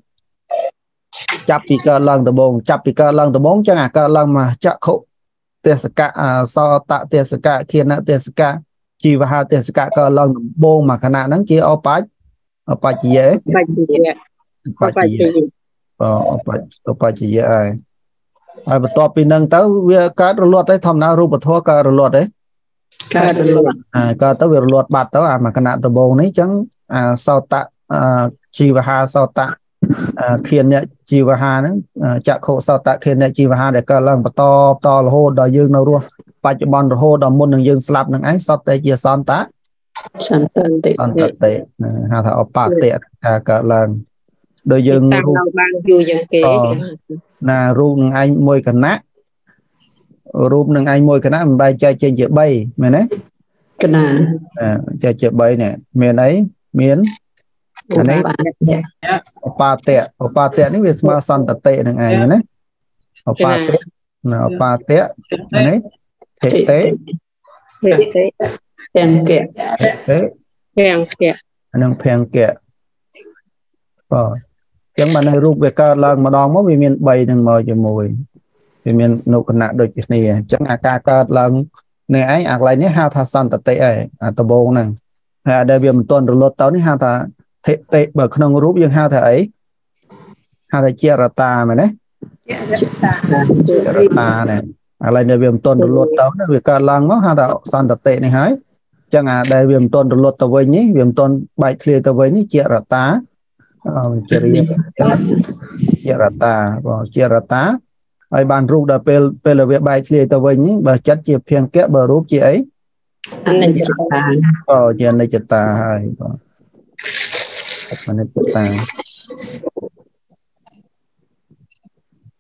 ចាប់ពីកើតឡើងដំបងចាប់ពីកើតឡើងដំបងចឹងអាកើតឡើងមកចក្ខុទេសកៈសតទេសកៈខៀនទេសកៈជីវហទេសកៈកើតឡើងដំបងមកខណៈហ្នឹងជាអបច្ចអបច្ចយៈបច្ចយៈបច្ចយៈអបច្ចអបច្ចយៈហើយហើយបន្ទាប់ពីហ្នឹងទៅវាកើតរលត់ទៅធម្មតារូបធម៌កើតរលត់ទេកើតរលត់អាកើតទៅវារលត់បាត់ទៅអាមកណៈដំបងនេះអញ្ចឹងអាសោតៈជីវហាសោតៈ ខៀនអ្នកជីវហាហ្នឹងចក្ខុសោតៈខៀនអ្នកជីវហាដែលកើតឡើងបន្តបន្តរហូតដល់យើងនៅរស់បច្ចុប្បន្នរហូតដល់មុននឹងយើងស្លាប់នឹងឯងសតតែជាសន្តៈសន្តតិសន្តតិហៅថាអបតិការកើតឡើងដោយយើងតាមនៅបានយូរជាងគេណារូបនឹងឯងមួយគណៈរូបនឹងឯងមួយគណៈមិនបែងចែកចេញជា3មែនទេគណៈចែកជា3នេះមានអីមាន អានេះឧបាទៈឧបាទៈនេះវាស្មើសន្តតិនឹងឯងណាឧបាទៈណាឧបាទៈនេះធិតិធិតិទាំងកៈទាំងកៈនិងភង្គៈបាទចឹងបាននៅរូបវាកើតឡើងម្ដងមកវាមាន3នឹងមកជាមួយវាមាននុគណៈដូចគ្នាអញ្ចឹងអាការកើតឡើងនេះឯងអាកន្លែងនេះហៅថាសន្តតិឯងអាដបងហ្នឹងហើយដែលវាមិនទាន់រលត់ទៅនេះហៅថា ធិតិបើក្នុងរូបយើងហៅថាអីហៅថាជារតាមែនទេជារតានេះឥឡូវនេះវាមិនទាន់រលត់ទៅវាកើតឡើងមកហៅថាសន្តតិនេះហើយចឹងអាដែលវាមិនទាន់រលត់ទៅវិញនេះវាមិនទាន់បែកធ្លាយទៅវិញនេះជារតាជារៀបជារតាបងជារតាហើយបានរូបដល់ពេលពេលវាបែកធ្លាយទៅវិញនេះបើចិត្តជាភង្គៈបើរូបជាអីអនិច្ចតាអូជាអនិច្ចតាហើយបង អនិច្ចតា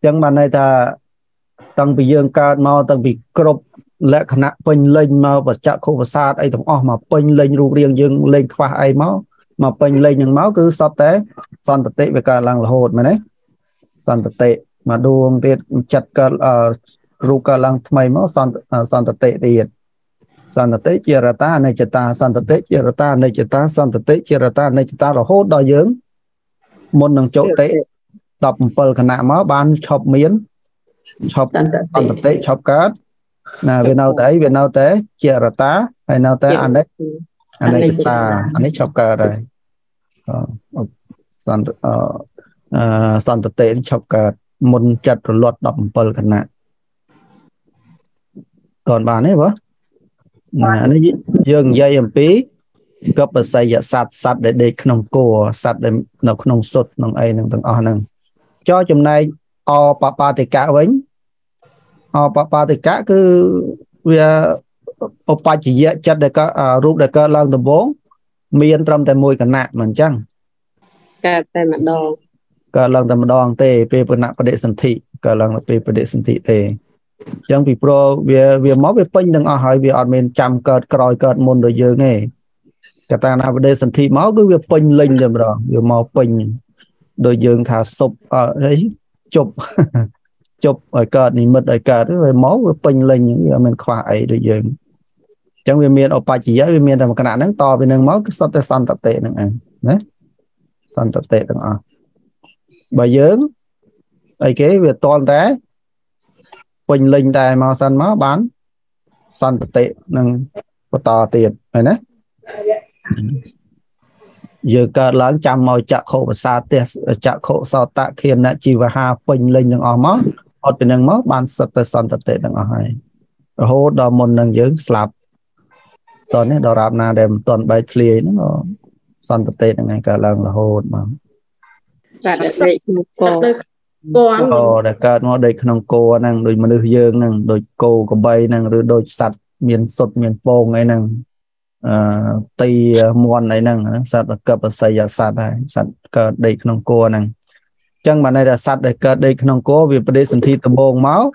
ចឹងបានន័យថាតាំងពីយើងកើតមកតាំងពីគ្រប់លក្ខណៈពេញលេញមកបច្ចៈខុប្រសាទអីទាំងអស់មកពេញលេញរូបរាងយើងលេងខ្វះអីមកមកពេញលេញហ្នឹងមកគឺសតតែសន្តតិវាកើតឡើងរហូតមែនទេសន្តតិមកដួងទៀតចិត្តកើតរូបកើតឡើងថ្មីមកសន្តសន្តតិទៀត សន្តតិជារតាអនិច្ចតាសន្តតិជារតាអនិច្ចតាសន្តតិជារតាអនិច្ចតារហូតដល់យើងមុននឹងចុតិ17គណៈមកបានឈប់មានឈប់សន្តតិឈប់កើតណាវានៅតែអីវានៅតែជារតាហើយនៅតែអនិច្ចអនិច្ចតាអានេះឈប់កើតហើយសន្តអឺសន្តតិឈប់កើតមុនចិត្តរលត់17គណៈតនបានទេបង អានេះយើងនិយាយអំពីកបសយសត្វសត្វដែលដេកក្នុងគោសត្វដែលនៅក្នុងសុទ្ធក្នុងអីនឹងទាំងអស់ហ្នឹងចោចំណែកអបបាតិកៈវិញអបបាតិកៈគឺវាឧបច្ចយៈចិត្តដែលកើតរូបដែលកើតឡើងដំបូងមានត្រឹមតែមួយគណៈមិនអញ្ចឹងកើតតែម្ដងកើតឡើងតែម្ដងទេពេលបណបដិសន្ធិកើតឡើងពេលបដិសន្ធិទេអញ្ចឹងពីព្រោះវាវាមកវាពេញទាំងអស់ហើយវាអត់មានចាំកើតក្រោយកើតមុនដូចយើងទេកតាណាបដិសន្ធិមកគឺវាពេញលេញតែម្ដងវាមកពេញដូចយើងថាសុបអីជប់ជប់ឲ្យកើតនិមិត្តឲ្យកើតវាមកវាពេញលេញវាអត់មានខ្វះអីដូចយើងអញ្ចឹងវាមានអបច្ចយៈវាមានតែមួយគណៈហ្នឹងតពីនឹងមកគឺសុទ្ធតែសន្តតិហ្នឹងឯងណាសន្តតិទាំងអស់បើយើងអីគេវាតន់តែ ពេញលេញតែមកសិនមកបានសន្តតិនឹងបន្តទៀតហើយណាយើងកើតឡើងចាំមកចក្ខុប្រសាទះចក្ខុសោតៈខៀនជីវហាពេញលេញទាំងអស់មកអត់ពីនឹងមកបានសិតទៅសន្តតិទាំងអស់ហើយរហូតដល់មុននឹងយើងស្លាប់តនេះដល់រាបណាដែលមិនទាន់បែកធ្លាយហ្នឹងសន្តតិហ្នឹងឯងកើតឡើងរហូតមកបាទដេកក្នុង គោគោអូដែលកើតមកដេកក្នុងគោហ្នឹងដូចមនុស្សយើងហ្នឹងដូចគោក្របីហ្នឹងឬដូចសត្វមានសុទ្ធមានពងអីហ្នឹងអឺទីមន់អីហ្នឹងសត្វកបសយសត្វហើយសត្វកើតដេកក្នុងគោហ្នឹងអញ្ចឹងបានន័យថាសត្វដែលកើតដេកក្នុងគោវាបដិសន្ធិដំបងមក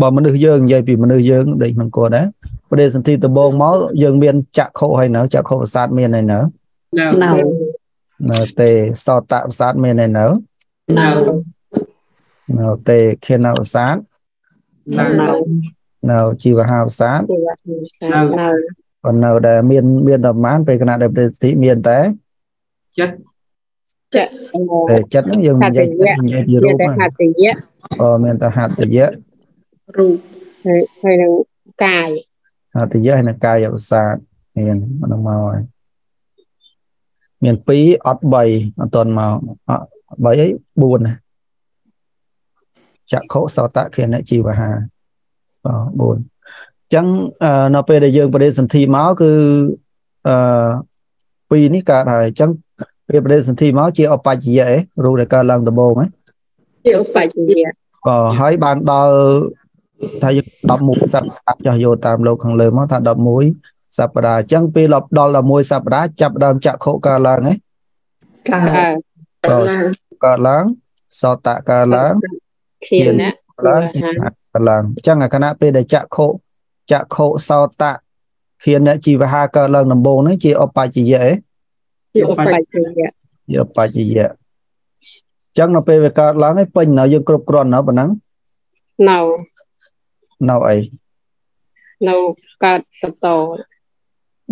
បើមនុស្សយើងនិយាយពីមនុស្សយើងដេកក្នុងគោដែរបដិសន្ធិដំបងមកយើងមានចក្ខុហើយនៅចក្ខុប្រសាទមានហើយនៅនៅនៅទេសតៈប្រសាទមានហើយនៅ នៅនៅទេខេណប្រសាទនៅនៅជីវហាប្រសាទនៅប៉ុន្តែដែលមានមានតែប្រមាណពេលគណៈដែលប្រតិមានតែចិត្តចាក់តែចិត្តហ្នឹងយើងនិយាយនិយាយពីរូបតែហត្ថយៈអមានតែហត្ថយៈរូបហើយហើយនឹងកាយហត្ថយៈហើយនឹងកាយប្រសាទមានហ្នឹងមកហើយមាន2អត់3អត់តន់មក អត់3អី4ណាចក្ខុសោតៈខេនជីវហាអ4អញ្ចឹងនៅពេលដែលយើងបដិសន្ធិមកគឺអឺពីរនេះកើតហើយអញ្ចឹងពេលបដិសន្ធិមកជាអបច្ចយៈឯរូបដែលកើតឡើងដំបូងហ្នឹងជាឧបច្ចយៈអហើយបានដល់ថា11សប្តាហ៍ចោះយកតាមលោកខាងលើមកថា11សប្តាហ៍អញ្ចឹងពេលដល់11សប្តាហ៍ចាប់ដើមចក្ខុកើតឡើងហ៎ កើកើតឡើងសតៈកើតឡើងខៀនៈឡើងកើតឡើងអញ្ចឹងអាគណៈពេលដែលចក្ខុចក្ខុសោតៈខៀនៈជីវហាកើតឡើងដំបូងហ្នឹងជាអបច្ចយៈឯងជាឧបច្ចយៈជាអបច្ចយៈអញ្ចឹងនៅពេលវាកើតឡើងឯងពេញនៅយើងគ្រប់គ្រាន់នៅប៉ុណ្ណឹងនៅនៅអីនៅកើតបន្ត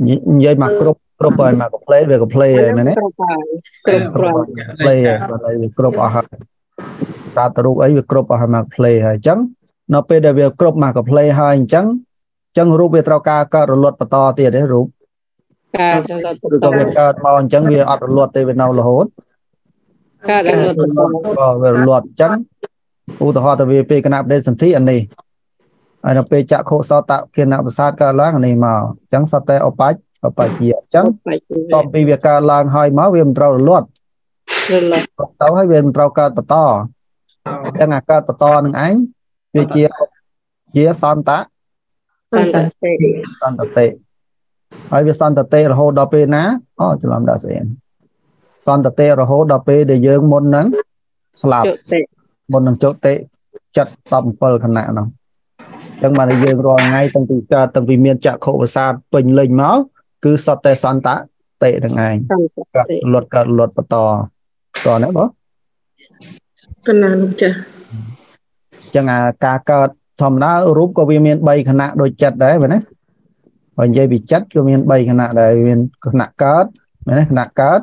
និនិយាយមកគ្រប់ គ្រប់ហើយមកកំ pl វាកំ pl ហើយមែនទេគ្រប់ហើយគ្រប់គ្រាន់ play គាត់ឲ្យវាគ្រប់អស់ហើយសាទរូបអីវាគ្រប់អស់ហើយមក play ហើយអញ្ចឹងនៅពេលដែលវាគ្រប់មក play ហើយអញ្ចឹងអញ្ចឹងរូបវាត្រូវការកើតរលត់បន្តទៀតទេរូបកើតរលត់ឬក៏វាកើតមកអញ្ចឹងវាអត់រលត់ទេវានៅរហូតកើតរលត់បន្តក៏វារលត់អញ្ចឹងឧទាហរណ៍ទៅវាពេលគណៈបដិសន្ធិអានេះហើយនៅពេលចក្ខុសោតៈគណៈប្រសាទកើតឡើងអានេះមកអញ្ចឹងសតតែអបច្ចអបច្ចៈអញ្ចឹងបច្ចយតបពីវាកើតឡើងហើយមកវាមិនត្រូវរលត់រលត់ទៅហើយវាមិនត្រូវកើតបន្តអញ្ចឹងអាកើតបន្តនឹងឯងវាជាជាសន្តៈសន្តតិសន្តតិហើយវាសន្តតិរហូតដល់ពេលណាអូច្រឡំដាក់ស្អីសន្តតិរហូតដល់ពេលដែលយើងមុនហ្នឹងស្លាប់ជតិមុននឹងចុតិចិត្ត17ខណៈហ្នឹងអញ្ចឹងបានតែយើងរាល់ថ្ងៃតាំងពីកើតតាំងពីមានចក្ខុប្រសាទពេញលេញមក គឺសតតែសន្តតិនឹងឯងសន្តកើតតិលត់កើតលត់បន្តតនេះបងកណាលោកចាស់អញ្ចឹងអាការកើតធម្មតារូបក៏វាមាន3ខណៈដូចចិត្តដែរមែនទេបើនិយាយពីចិត្តក៏មាន3ខណៈដែរមានខណៈកើតមែនទេខណៈកើត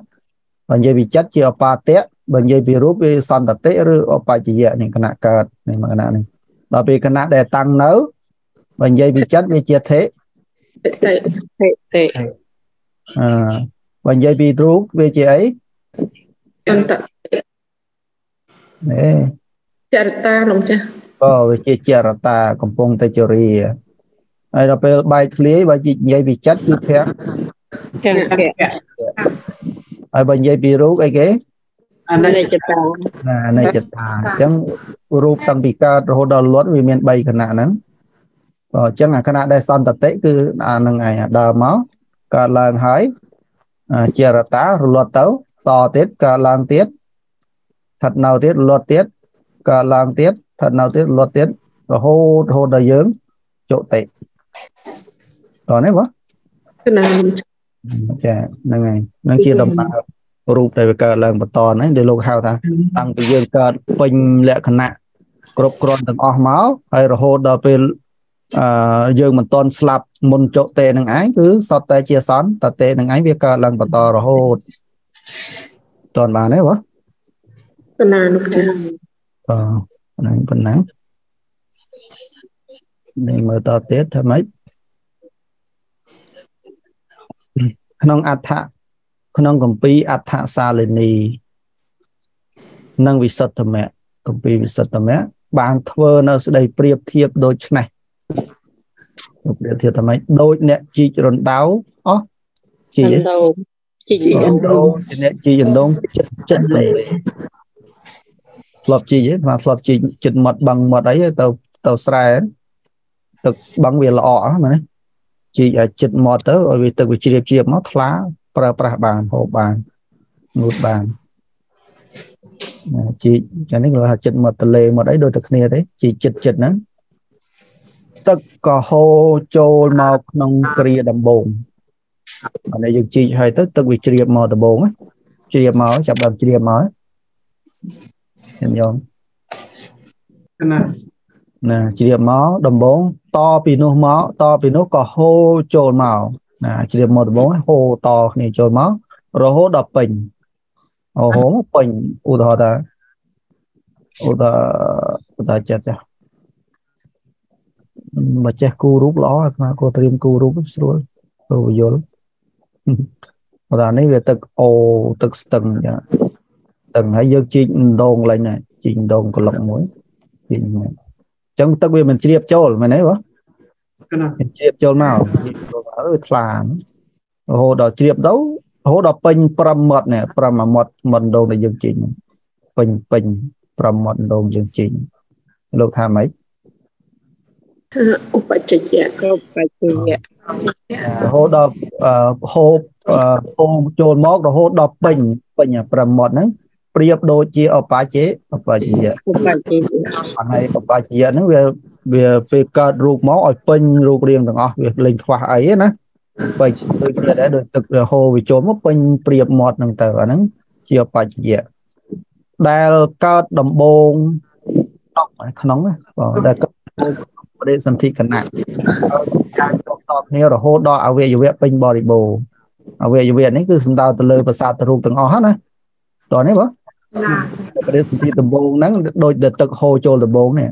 បើនិយាយពីចិត្តជាអបាតៈបើនិយាយពីរូបវាសន្តតិឬអបច្ចយៈនេះខណៈកើតនេះមួយខណៈនេះដល់ពេលខណៈដែលតាំងនៅបើនិយាយពីចិត្តវាជាធិ តិតិតិតិអឺបើនិយាយពីរូបវាជាអីអន្តនេះចរិតាលោកចាស់ក៏វាជាចរតាកំពុងតែជរាហើយដល់ពេលបែកធ្លាយបើនិយាយពីចិត្តគឺភ័ក្រភង្គៈហើយបើនិយាយពីរូបអីគេអានិនេះច្ចតាណាអនិច្ចតាអញ្ចឹងរូបតាំងពីកើតរហូតដល់លត់វាមាន3ខណៈហ្នឹងក៏ អញ្ចឹងអាខណៈដែលសន្តតិគឺអាហ្នឹងឯងអាដើមមកកើតឡើងហើយអាជារតារលត់ទៅតទៀតកើតឡើងទៀតស្ថិតនៅទៀតរលត់ទៀតកើតឡើងទៀតស្ថិតនៅទៀតរលត់ទៀតរហូតរហូតដល់យើងចុតិតនេះបងកណាលោកចាស់ចាហ្នឹងហើយហ្នឹងជាដំណើររូបដែលវាកើតឡើងបន្តហ្នឹងដែលលោកហៅថាតាំងពីយើងកើតពេញលក្ខណៈគ្រប់គ្រាន់ទាំងអស់មកហើយរហូតដល់ពេល អឺយើងមិនតន់ស្លាប់មុនចុតេនឹងឯងគឺសតតែជាសន្តតេនឹងឯងវាកើតឡើងបន្តរហូតតន់បានទេបងកណាលោកចាស់បាទហ្នឹងប៉ុណ្ណឹងនេះមើលតទៀតថាម៉េចក្នុងអដ្ឋក្នុងកម្ពីអដ្ឋសាលិនីនិងវិសុទ្ធមៈកម្ពីវិសុទ្ធមៈបានធ្វើនៅ ស្ដីប្រៀបធៀបដូចនេះ ប្រៀបធៀបថាម៉េចដូចអ្នកជីករណ្ដៅអស់ជីអន្តោជីជីអអន្តណ្ោដូងជាអ្នកជីអណ្ដូងចិត្តចិត្តទៅធ្លាប់ជីហ៎ស្មាធ្លាប់ជីចិត្តមាត់បឹងមាត់អីទៅទៅស្រែទឹកបឹងវាល្អអស់មែនទេជីឲ្យចិត្តមាត់ទៅឲ្យវាទឹកវាជ្រាបជ្រាបមកថ្លាប្រើប្រាស់បានហូបបានងូតបានណាជីចានេះគេថាចិត្តមាត់ទលេមាត់អីដូចតែគ្នាទេជីចិត្តចិត្តហ្នឹង ទឹកក៏ហូរចូលមកក្នុងគ្រាដំបូងអានេះយើងជីកឲ្យទៅទឹកវាជ្រាបមកដំបូងណាជ្រាបមកចាប់ដល់ជ្រាបមកឃើញយំណាណាជ្រាបមកដំបងតពីនោះមកតពីនោះក៏ហូរចូលមកណាជ្រាបមកដំបងហូរតគ្នាចូលមករហូតដល់ពេញអូហូពេញឧទាហរណ៍ថាឧទាហរណ៍ឧទាហរណ៍ចិត្តចា មកចេះគូរូបល្អអាត្មាក៏ត្រៀមគូរូបស្រួលទៅយល់បើថានេះវាទឹកអូទឹកស្ទឹងចាទឹកហើយយើងជីកដងឡើងណាជីកដងក្លុកមួយជីកមកអញ្ចឹងទឹកវាមិនជ្រាបចូលមែនទេបងណាជ្រាបចូលមកអឺថ្លារហូតដល់ជ្រាបទៅរហូតដល់ពេញ5មាត់នេះ5មាត់មាត់ដងដែលយើងជីកពេញពេញ5មាត់ដងយើងជីកលោកថាម៉េច គឺឧបជយៈឧបជយៈរហូតដល់ហូបហូបចូលមករហូតដល់ពេញពេញ5មាត់ហ្នឹងប្រៀបដូចជាអបាជេអបាជយៈឧបជយៈហើយអបាជយៈហ្នឹងវាវាពេលកើតរូបមកឲ្យពេញរូបរាងទាំងអស់វាលេងខ្វះអីណាពេញដូចគ្នាដែរដូចទឹកហូរវាចូលមកពេញប្រៀបមាត់ហ្នឹងទៅអាហ្នឹងជាអបាជយៈដែលកើតដំបងក្នុងបងដែលកើត បដិសន្ធិគណៈការចុះតគ្នារហូតដល់អវយវៈពេញបរិបូរណ៍អវយវៈនេះគឺសំដៅទៅលើប្រាសាទរូបទាំងអស់ណាតោះនេះបងបដិសន្ធិដំបងហ្នឹងដូចដែលទឹកហូរចូលដំបងនេះ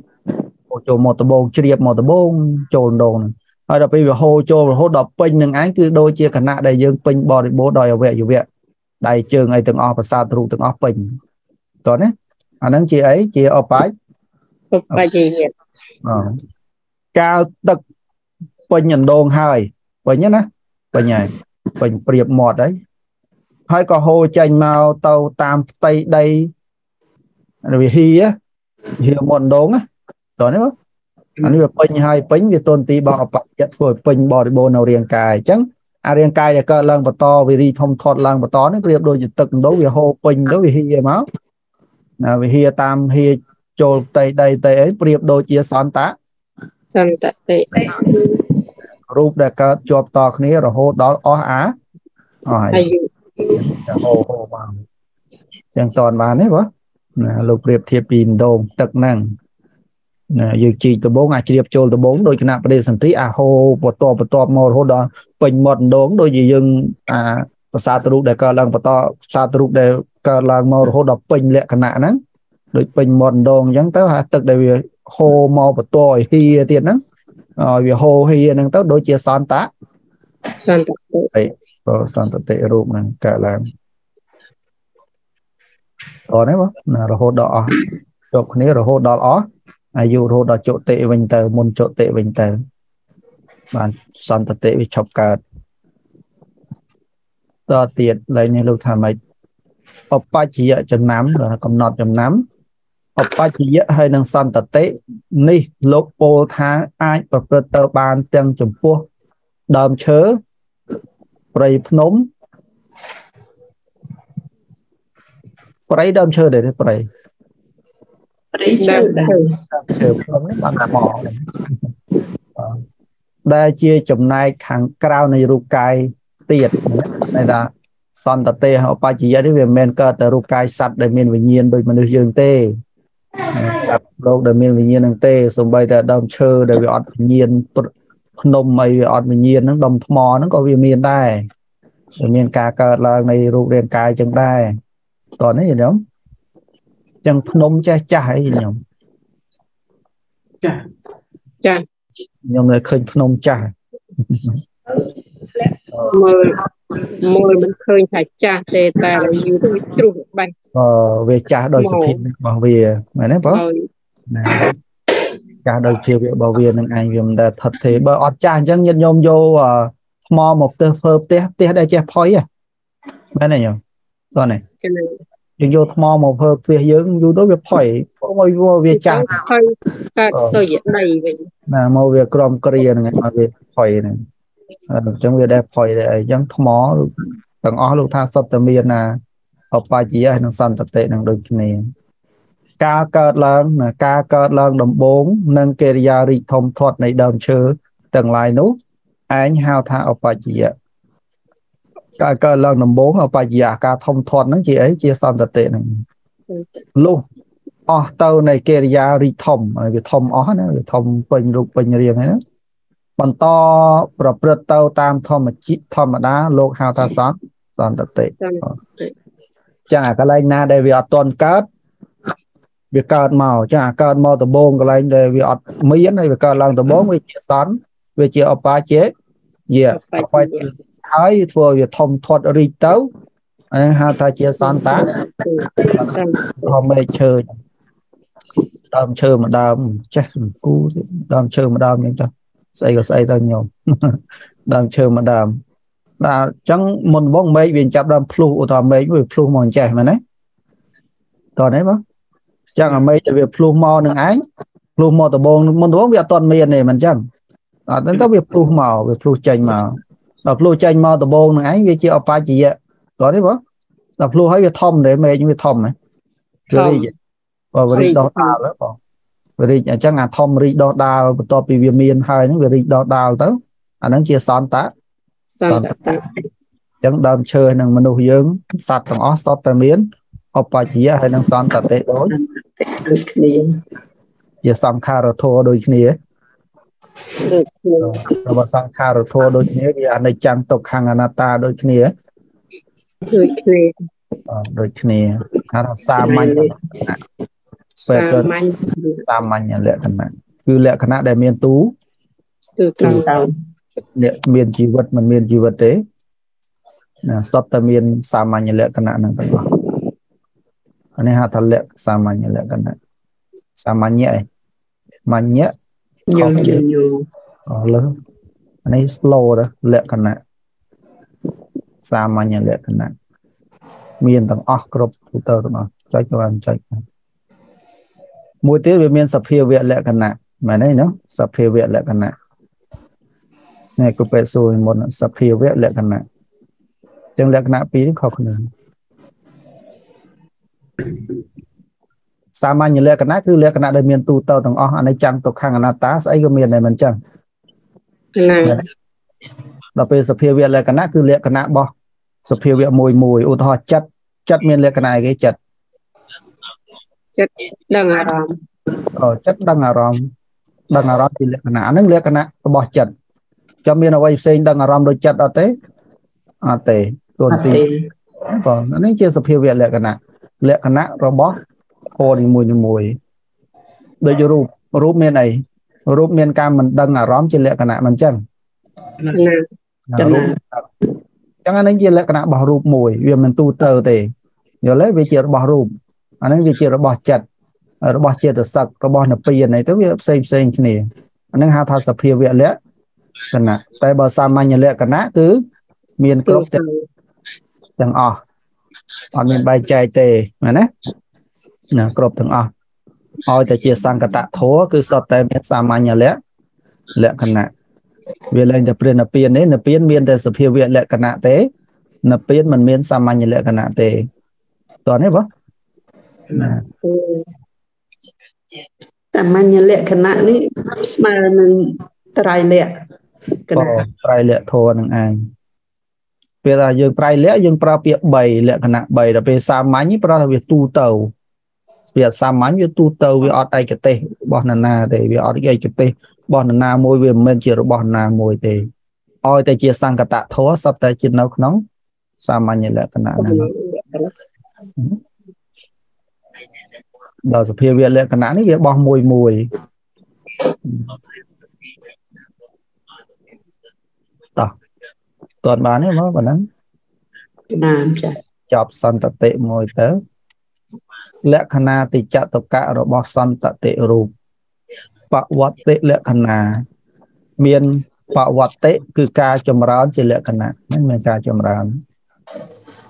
ហូរចូលមកដំបងជ្រាបមកដំបងចូលដងហ្នឹងហើយដល់ពេលវាហូរចូលរហូតដល់ពេញនឹងឯងគឺដូចជាគណៈដែលយើងពេញបរិបូរណ៍ដោយអវយវៈដៃជើងអីទាំងអស់ប្រាសាទរូបទាំងអស់ពេញតោះណាអាហ្នឹងជាអីជាអបាច់ឧបជាយៈ កាលទឹកពេញអណ្ដងហើយពេញណាពេញហើយពេញព្រៀបមាត់ហើយហើយក៏ហូរចេញមកទៅតាមផ្ទៃដីវាហ៊ីហ៊ីមាត់អណ្ដងណាតោះនេះបងអានេះវាពេញហើយពេញវាទន់ទីបោអបយៈធ្វើឲ្យពេញបរិបូរណ៍នៅរាងកាយអញ្ចឹងអារាងកាយដែលកើតឡើងបន្តវារីធំធាត់ឡើងបន្តនេះប្រៀបដូចជាទឹកដងវាហូរពេញទៅវាហ៊ីមកណាវាហ៊ីតាមហ៊ីចូលផ្ទៃដីផ្ទៃអីប្រៀបដូចជាសន្តៈ សន្តតិរូបដែលកើតជាប់តគ្នារហូតដល់អស់អាអស់អាយុចាហូហូបានចឹងតនបានទេបងណាលោកប្រៀបធៀបពីដងទឹកហ្នឹងណាយើងជីកដបងអាចជ្រាបចូលដបងដោយគណៈបដិសន្ធិអាហូបន្ទាប់បន្ទាប់មករហូតដល់ពេញមាត់ដងដូចជាយើងអាប្រាសាទរូបដែលកើតឡើងបន្តប្រាសាទរូបដែលកើតឡើងមករហូតដល់ពេញលក្ខណៈហ្នឹងដូចពេញមាត់ដងអញ្ចឹងទៅអាទឹកដែលវា ហូរមកបន្តឲ្យហៀទៀតហ្នឹងឲ្យវាហូរហៀហ្នឹងទៅដូចជាសន្តៈសន្តតិអីបើសន្តតិរូបហ្នឹងកើតឡើងអរនេះបងណារហូតដល់អស់ជប់គ្នារហូតដល់អស់អាយុរហូតដល់ជុតិវិញទៅមុនជុតិវិញទៅបានសន្តតិវាឈប់កើតតទៀតឡើយនេះលោកថាម៉េចអបច្ចយៈចំណាំកំណត់ចំណាំ អបច្ចយៈហើយនឹងសន្តតិនេះលោកពោលថាអាចប្រព្រឹត្តទៅបានទាំងចំពោះដើមឈើព្រៃភ្នំព្រៃដើមឈើដែរព្រៃព្រៃឈើដើមឈើភ្នំនេះបានតែមកដែលជាចំណែកខាងក្រៅនៃរូបកាយទៀតន័យថាសន្តតិអបច្ចយៈនេះវាមិនមែនកើតតែរូបកាយសត្វដែលមានវិញ្ញាណដូចមនុស្សយើងទេ ចាប់លោកដែលមានវិញ្ញាណហ្នឹងទេសំបីតែដើមឈើដែលវាអត់វិញ្ញាណភ្នំអីវាអត់វិញ្ញាណហ្នឹងដុំថ្មហ្នឹងក៏វាមានដែរវាមានការកើតឡើងនៃរូបរាងកាយចឹងដែរតោះនេះញោមចឹងភ្នំចេះចាស់អីញោមចាស់ចាស់ញោមនៅឃើញភ្នំចាស់មើល មើលមិនឃើញថាចាស់ទេតែយូរវាជ្រុះបាញ់អឺវាចាស់ដោយសភាពរបស់វាមែនទេបងណាចាស់ដោយជាវារបស់វានឹងឯងវាមិនដែលថិតទេបើអត់ចាស់អញ្ចឹងញាតិញោមយកថ្មមកផ្ទះធ្វើផ្ទះផ្ទះដែលចេះផុយមែនទេញោមតោះនេះយើងយកថ្មមកធ្វើផ្ទះយើងយូរទៅវាផុយមកវាចាស់ផុយកើតទៅជាដីវិញណាមកវាក្រំគ្រាហ្នឹងមកវាផុយហ្នឹង អញ្ចឹងវាដែរផុយដែរអញ្ចឹងថ្មទាំងអស់លោកថាសុទ្ធតែមានណាអបជានិងសន្តតិនឹងដូចគ្នាការកើតឡើងការកើតឡើងដំបូងនិងកិរិយារីកធំធាត់នៃដើមឈើទាំងឡាយនោះឯងហៅថាអបជាការកើតឡើងដំបូងអបជាការធំធាត់ហ្នឹងជាអីជាសន្តតិហ្នឹងលុះអស់ទៅនៃកិរិយារីកធំវាធំអស់ណាវាធំពេញរូបពេញរាងហ្នឹង បន្តប្រព្រឹត្តទៅតាមធម្មជាតិធម្មតាលោកហៅថាសន្តិសន្តិតិអញ្ចឹងអាកន្លែងណាដែលវាអត់តន់កើតវាកើតមកចឹងអាកើតមកដំបងកន្លែងដែលវាអត់មានហើយវាកើតឡើងដំបងវាជាសន្នវាជាអបាជាយាអ្វីហើយធ្វើវាធំធាត់រីកទៅហើយហៅថាជាសន្តាធម្មមេឈើដើមឈើមួយដើមចេះគូដើមឈើមួយដើមអញ្ចឹង ស្អីក៏ស្អីទៅញោមដើមឈើមួយដើមបាទអញ្ចឹងមុនបងមេឃវាចាប់ដើមភ្លុះឧទាហរណ៍មេឃវាភ្លុះមកចេះមែនទេតោះនេះបងចឹងអាមេឃដែលវាភ្លុះមកនឹងឯងភ្លុះមកដបងមុនដបងវាអត់ទាន់មានទេមិនចឹងអត់ទៅវាភ្លុះមកវាភ្លុះចេញមកដល់ភ្លុះចេញមកដបងនឹងឯងវាជាអបច្ចយៈតោះទេបងដល់ភ្លុះហើយវាធំទេមេឃវាធំហ៎វារីកបើវារីកដោះដាលបង វារីកអញ្ចឹងអាធំរីកដោះដាលបន្ទាប់ពីវាមានហើយហ្នឹងវារីកដោះដាលទៅអាហ្នឹងជាសន្តាសន្តាអញ្ចឹងដើមឈើនឹងមនុស្សយើងសត្វទាំងអស់សតតែមានអបច្ចយៈហើយនឹងសន្តតិដូចដូចគ្នាជាសង្ខារធម៌ដូចគ្នាដូចគ្នារបស់សង្ខារធម៌ដូចគ្នាវាអនិច្ចំទុក្ខំអនត្តាដូចគ្នាដូចគ្នាដូចគ្នាហៅថាសាមញ្ញ សាមញ្ញសាមញ្ញលក្ខណៈគឺលក្ខណៈដែលមានទូទូទៅអ្នកមានជីវិតមិនមានជីវិតទេណាសត្វតែមានសាមញ្ញលក្ខណៈហ្នឹងទាំងអស់អានេះហៅថាលក្ខសាមញ្ញលក្ខណៈសាមញ្ញឯមញ្ញយូយូយូអលើអានេះ slow ទៅលក្ខណៈសាមញ្ញលក្ខណៈមានទាំងអស់គ្រប់ទូទៅទាំងអស់ចុចទៅបានចុច មួយទៀតវាមានសភាវៈលក្ខណៈមែនទេណាសភាវៈលក្ខណៈនេះគូពេសួរមុនសភាវៈលក្ខណៈចឹងលក្ខណៈពីរខុសគ្នាសាមញ្ញលក្ខណៈគឺលក្ខណៈដែលមានទូទៅទាំងអស់អនិច្ចំទុក្ខំអនត្តាស្អីក៏មានដែរមិនចឹងណាដល់ពេលសភាវៈលក្ខណៈគឺលក្ខណៈរបស់សភាវៈមួយមួយឧទាហរណ៍ចិត្តចិត្តមានលក្ខណៈអីគេចិត្ត ចិត្តដឹងអារម្មណ៍អូចិត្តដឹងអារម្មណ៍ដឹងអារម្មណ៍ជាលក្ខណៈហ្នឹងលក្ខណៈរបស់ចិត្តចាំមានអ្វីផ្សេងដឹងអារម្មណ៍ដូចចិត្តអត់ទេអត់ទេទូនទីបងនេះជាសភាវៈលក្ខណៈលក្ខណៈរបស់ធម៌នីមួយមួយដូចរូបរូបមានអីរូបមានការមិនដឹងអារម្មណ៍ជាលក្ខណៈមិនចឹងចឹងចឹងអានេះជាលក្ខណៈរបស់រូបមួយ វាមិនទូទៅទេយល់ទេវាជារបស់រូប អានេះវាជារបស់ចិត្តរបស់ចេតសិករបស់និព្វាននេះទៅវាផ្សេងផ្សេងគ្នាអានឹងហៅថាសភាវៈលក្ខណៈតែបើសាមញ្ញលក្ខណៈគឺមានគ្រប់ទាំងអស់អត់មានបែងចែកទេមែនទេណាគ្រប់ទាំងអស់ឲ្យតែជាសង្កតធัวគឺសុទ្ធតែមានសាមញ្ញលក្ខលក្ខណៈវាលែងតែព្រានពៀននេះនពៀនមានតែសភាវៈលក្ខណៈទេនពៀនមិនមានសាមញ្ញលក្ខណៈទេតោះនេះបង ណាសាមញ្ញលក្ខណៈនេះស្មើនឹងត្រៃលក្ខណៈត្រៃលក្ខធัวនឹងឯងពេលថាយើងត្រៃលក្ខយើងប្រើពាក្យ3លក្ខណៈ3ដល់ពេលសាមញ្ញប្រើថាវាទូទៅវាសាមញ្ញវាទូទៅវាអត់ឯកទេសរបស់នរណាទេវាអត់ឯកទេសរបស់នរណាមួយវាមិនមែនជារបស់នរណាមួយទេឲ្យតែជាសង្កតធម៌សត្វតែជានៅក្នុងសាមញ្ញលក្ខណៈហ្នឹង ដល់សភាវៈលក្ខណៈនេះវាបោះមួយមួយតោះតើបានទេមកប៉ុណ្ណឹងបានចាចប់សន្តតិមួយទៅលក្ខណៈតិចតកៈរបស់សន្តតិរូបបវតិលក្ខណៈមានបវតិគឺការចម្រើនជាលក្ខណៈហ្នឹងមានការចម្រើន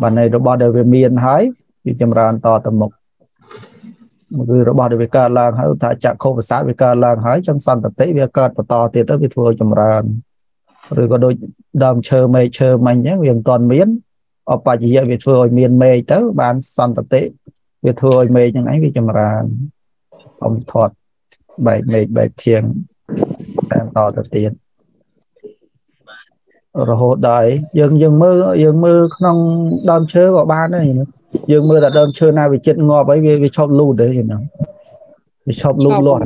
បាទនៃរបស់ដែលវាមានហើយវាចម្រើនតទៅមុខ គឺរបស់ដែលវាកើតឡើងហើយថាចក្ខុប្រសាទវាកើតឡើងហើយចឹងសន្តតិវាកើតបន្តទៀតទៅវាធ្វើចម្រើនឬក៏ដូចដើមឈើមេឃឈើមិញអញ្ចឹងវាមិនទាន់មានអបច្ចយៈវាធ្វើឲ្យមានមេឃទៅ បានសន្តតិវាធ្វើឲ្យមេឃហ្នឹងឯងវាចម្រើនធំធាត់បែកមេឃបែកធៀងតាមតទៅទៀតរហូតដល់យើងយើងមើលយើងមើលក្នុងដើមឈើក៏បានដែរ យើងមើលតែដើមឈើណាវាចិត្តងាប់អីវាវាឈប់លូតទេហ្នឹងវាឈប់លូតលាស់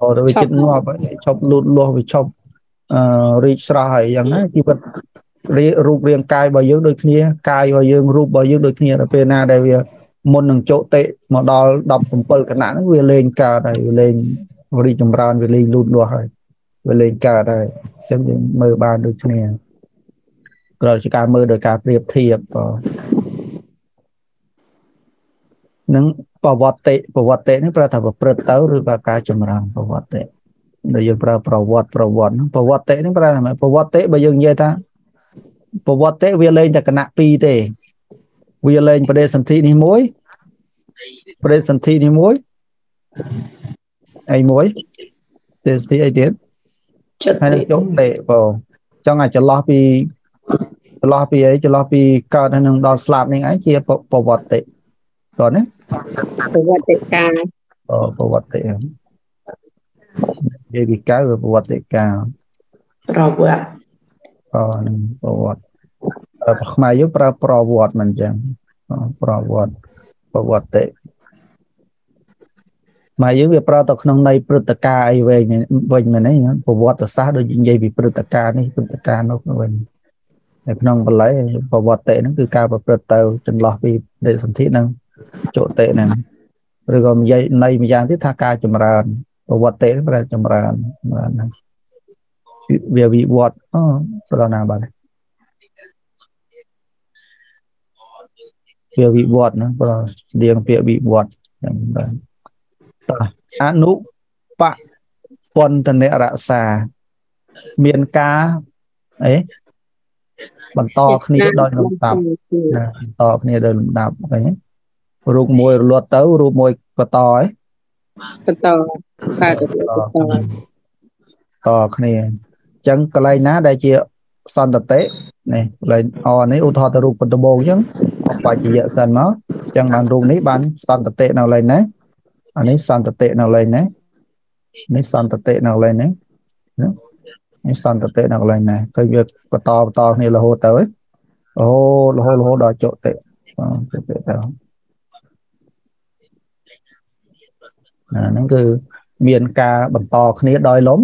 អូវាចិត្តងាប់វាឈប់លូតលាស់វាឈប់អឺរីកស្រស់ហើយយ៉ាងណាជីវិតរូបរាងកាយរបស់យើងដូចគ្នាកាយរបស់យើងរូបរបស់យើងដូចគ្នាដល់ពេលណាដែលវាមុននឹងចុតិមកដល់17គណៈហ្នឹងវាលេងកើតហើយវាលេងរីចម្រើនវាលេងលូតលាស់ហើយវាលេងកើតហើយអញ្ចឹងយើងមើលបានដូចគ្នាក្រោយជាការមើលដោយការប្រៀបធៀបក៏ នឹងប្រវត្តិប្រវត្តិនេះប្រើថាប្រព្រឹត្តទៅឬក៏ការចម្រើនប្រវត្តិដែលយើងប្រើប្រវត្តិប្រវត្តិហ្នឹងប្រវត្តិហ្នឹងប្រើថាប្រវត្តិបើយើងនិយាយថាប្រវត្តិវាលេងតែគណៈ2ទេវាលេងបដិសន្ធិនេះមួយបដិសន្ធិនេះមួយអីមួយទេសន្ធិអីទៀតចិត្តហើយនឹងចុងទេបងចង់ឲ្យចន្លោះពីចន្លោះពីអីចន្លោះពីកើតហើយនឹងដល់ស្លាប់នេះឯងជាប្រវត្តិគាត់ណា ប្រវត្តិកាលអូប្រវត្តិនិយាយពីកៅប្រវត្តិកាលប្រវត្តិអូនឹងប្រវត្តិខ្មែរយើងប្រើប្រវត្តិមិនអញ្ចឹងប្រវត្តិប្រវត្តិមកយើងវាប្រើទៅក្នុងន័យព្រឹត្តិការណ៍អីវិញវិញមែនទេប្រវត្តិសាស្ត្រដូចនិយាយពីព្រឹត្តិការណ៍នេះព្រឹត្តិការណ៍នោះវិញនៅក្នុងបល័យប្រវត្តិហ្នឹងគឺការប្រព្រឹត្តទៅចន្លោះពីដេសន្ធិនិង ចុតិហ្នឹងឬក៏និយាយន័យម្យ៉ាងទៀតថាការចម្រើនប្រវត្តិប្រែចម្រើនចម្រើនហ្នឹងវាវិវត្តអូប្រណាបាទវាវិវត្តណាប្រស្តៀងពាក្យវិវត្តចឹងបាទតោះអនុបពន្ធនរក្សា មានការអីបន្តគ្នាដោយលំដាប់ណាបន្តគ្នាដោយលំដាប់ឃើញ រូបមួយរលត់ទៅរូបមួយបន្តឯងបន្តកើតបន្តតគ្នាអញ្ចឹងកន្លែងណាដែលជាសន្តតិនេះកន្លែងអនេះឧទាហរណ៍ទៅរូបបន្ទបោកអញ្ចឹងបច្ចយៈសិនមកអញ្ចឹងបានរូបនេះបានសន្តតិនៅកន្លែងណាអានេះសន្តតិនៅកន្លែងណានេះសន្តតិនៅកន្លែងណានេះសន្តតិនៅកន្លែងណាឃើញវាបន្តបន្តគ្នារហូតទៅរហូតរហូតរហូតដល់ចុតិចុតិទៅ ហ្នឹងគឺមានការបន្តគ្នាដោយលំ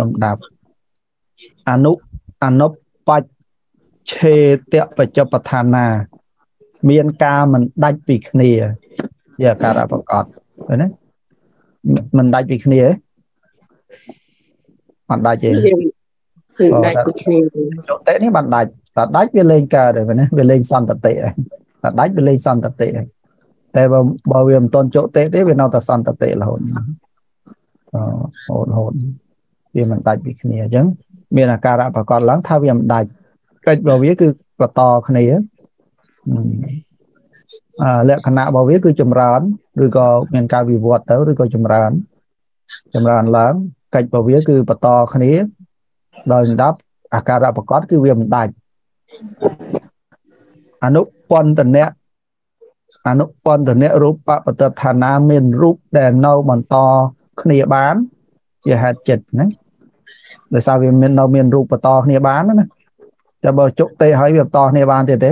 លំដាប់អនុអនុបច្ចឆេតបច្ចបឋានា មានការមិនដាច់ពីគ្នាជាអាការៈប្រកបឃើញទេមិនដាច់ពីគ្នាទេបានដាច់ទេគឺដាច់ពីគ្នាចុតិនេះបានដាច់តែដាច់វាលេងកើតហើយណាវាលេងសន្តតិហើយតែដាច់វាលេងសន្តតិហើយ តែបើបើវាមិនតន់ចុតិទេវានៅតែសន្តតិរហូតអូរហូតវាមិនដាច់ពីគ្នាអញ្ចឹងមានអាការៈប្រកបឡើងថាវាមិនដាច់កិច្ចរបស់វាគឺបន្តគ្នាអឺលក្ខណៈរបស់វាគឺចម្រើនឬក៏មានការវិវត្តទៅឬក៏ចម្រើន ចម្រើនឡើងកិច្ចរបស់វាគឺបន្តគ្នាដោយលំដាប់អាការៈប្រកបគឺវាមិនដាច់អនុបន្តនៈ អនុបន្តនៈរូបបតដ្ឋានាមានរូបដែលនៅបន្តគ្នាបានជាហេតុចិត្តណាដោយសារវាមាននៅមានរូបបន្តគ្នាបានណាតែបើជុតិហើយវាបន្តគ្នាបានទៀតទេ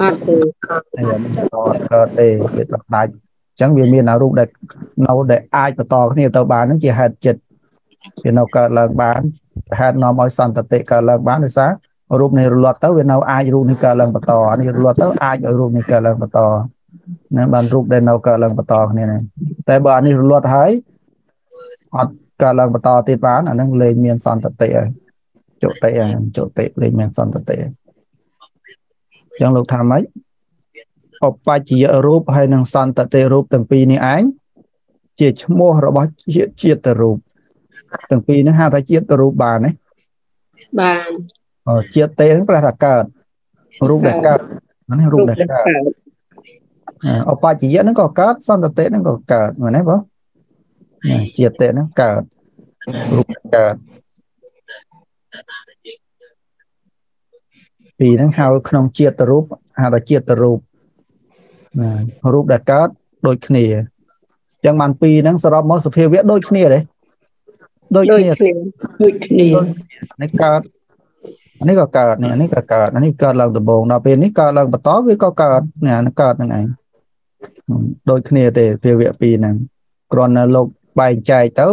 អត់ទេតែមិនបន្តកើតទេវាត្រដាច់អញ្ចឹងវាមានអារូបដែលនៅដែលអាចបន្តគ្នាទៅបានហ្នឹងជាហេតុចិត្តវានៅកើតឡើងបានហេតុនាំឲ្យសន្តិតិកើតឡើងបានដោយសារ រូបនេះរលត់ទៅវានៅអាចរូបនេះកើតឡើងបន្តនេះរលត់ទៅអាចឲ្យរូបនេះកើតឡើងបន្តណាបានរូបដែលនៅកើតឡើងបន្តគ្នានេះតែបើអានេះរលត់ហើយអត់កើតឡើងបន្តទៀតបានអានឹងលេងមានសន្តិតិហើយចុតិហើយចុតិលេងមានសន្តិតិហើយចឹងលោកថាម៉េចអបច្ចយរូបហើយនិងសន្តតិរូបទាំងពីរនេះឯងជាឈ្មោះរបស់ជាតិជាតិរូបទាំងពីរនេះហៅថាជាតិរូបបានទេបានអូ ជាតិទេហ្នឹងប្រែថាកើតរូបដែលកើតហ្នឹងរូបដែលកើតអបច្ចយហ្នឹងក៏កើតសន្តតិហ្នឹងក៏កើតមែនទេបងជាតិទេហ្នឹងកើតរូបកើតពីរហ្នឹងហៅក្នុងជាតិរូបហៅថាជាតិរូបណារូបដែលកើតដូចគ្នាអញ្ចឹងបានពីរហ្នឹងសរុបមកសភាវៈដូចគ្នាទេដូចគ្នាដូចគ្នានេះកើត នេះក៏កើតនេះនេះក៏កើតនេះកើតឡើងដំបូងដល់ពេលនេះកើតឡើងបន្តវាក៏កើតនេះកើតហ្នឹងឯងដូចគ្នាទេភាវៈពីរហ្នឹងគ្រាន់តែលោកបែងចែកទៅ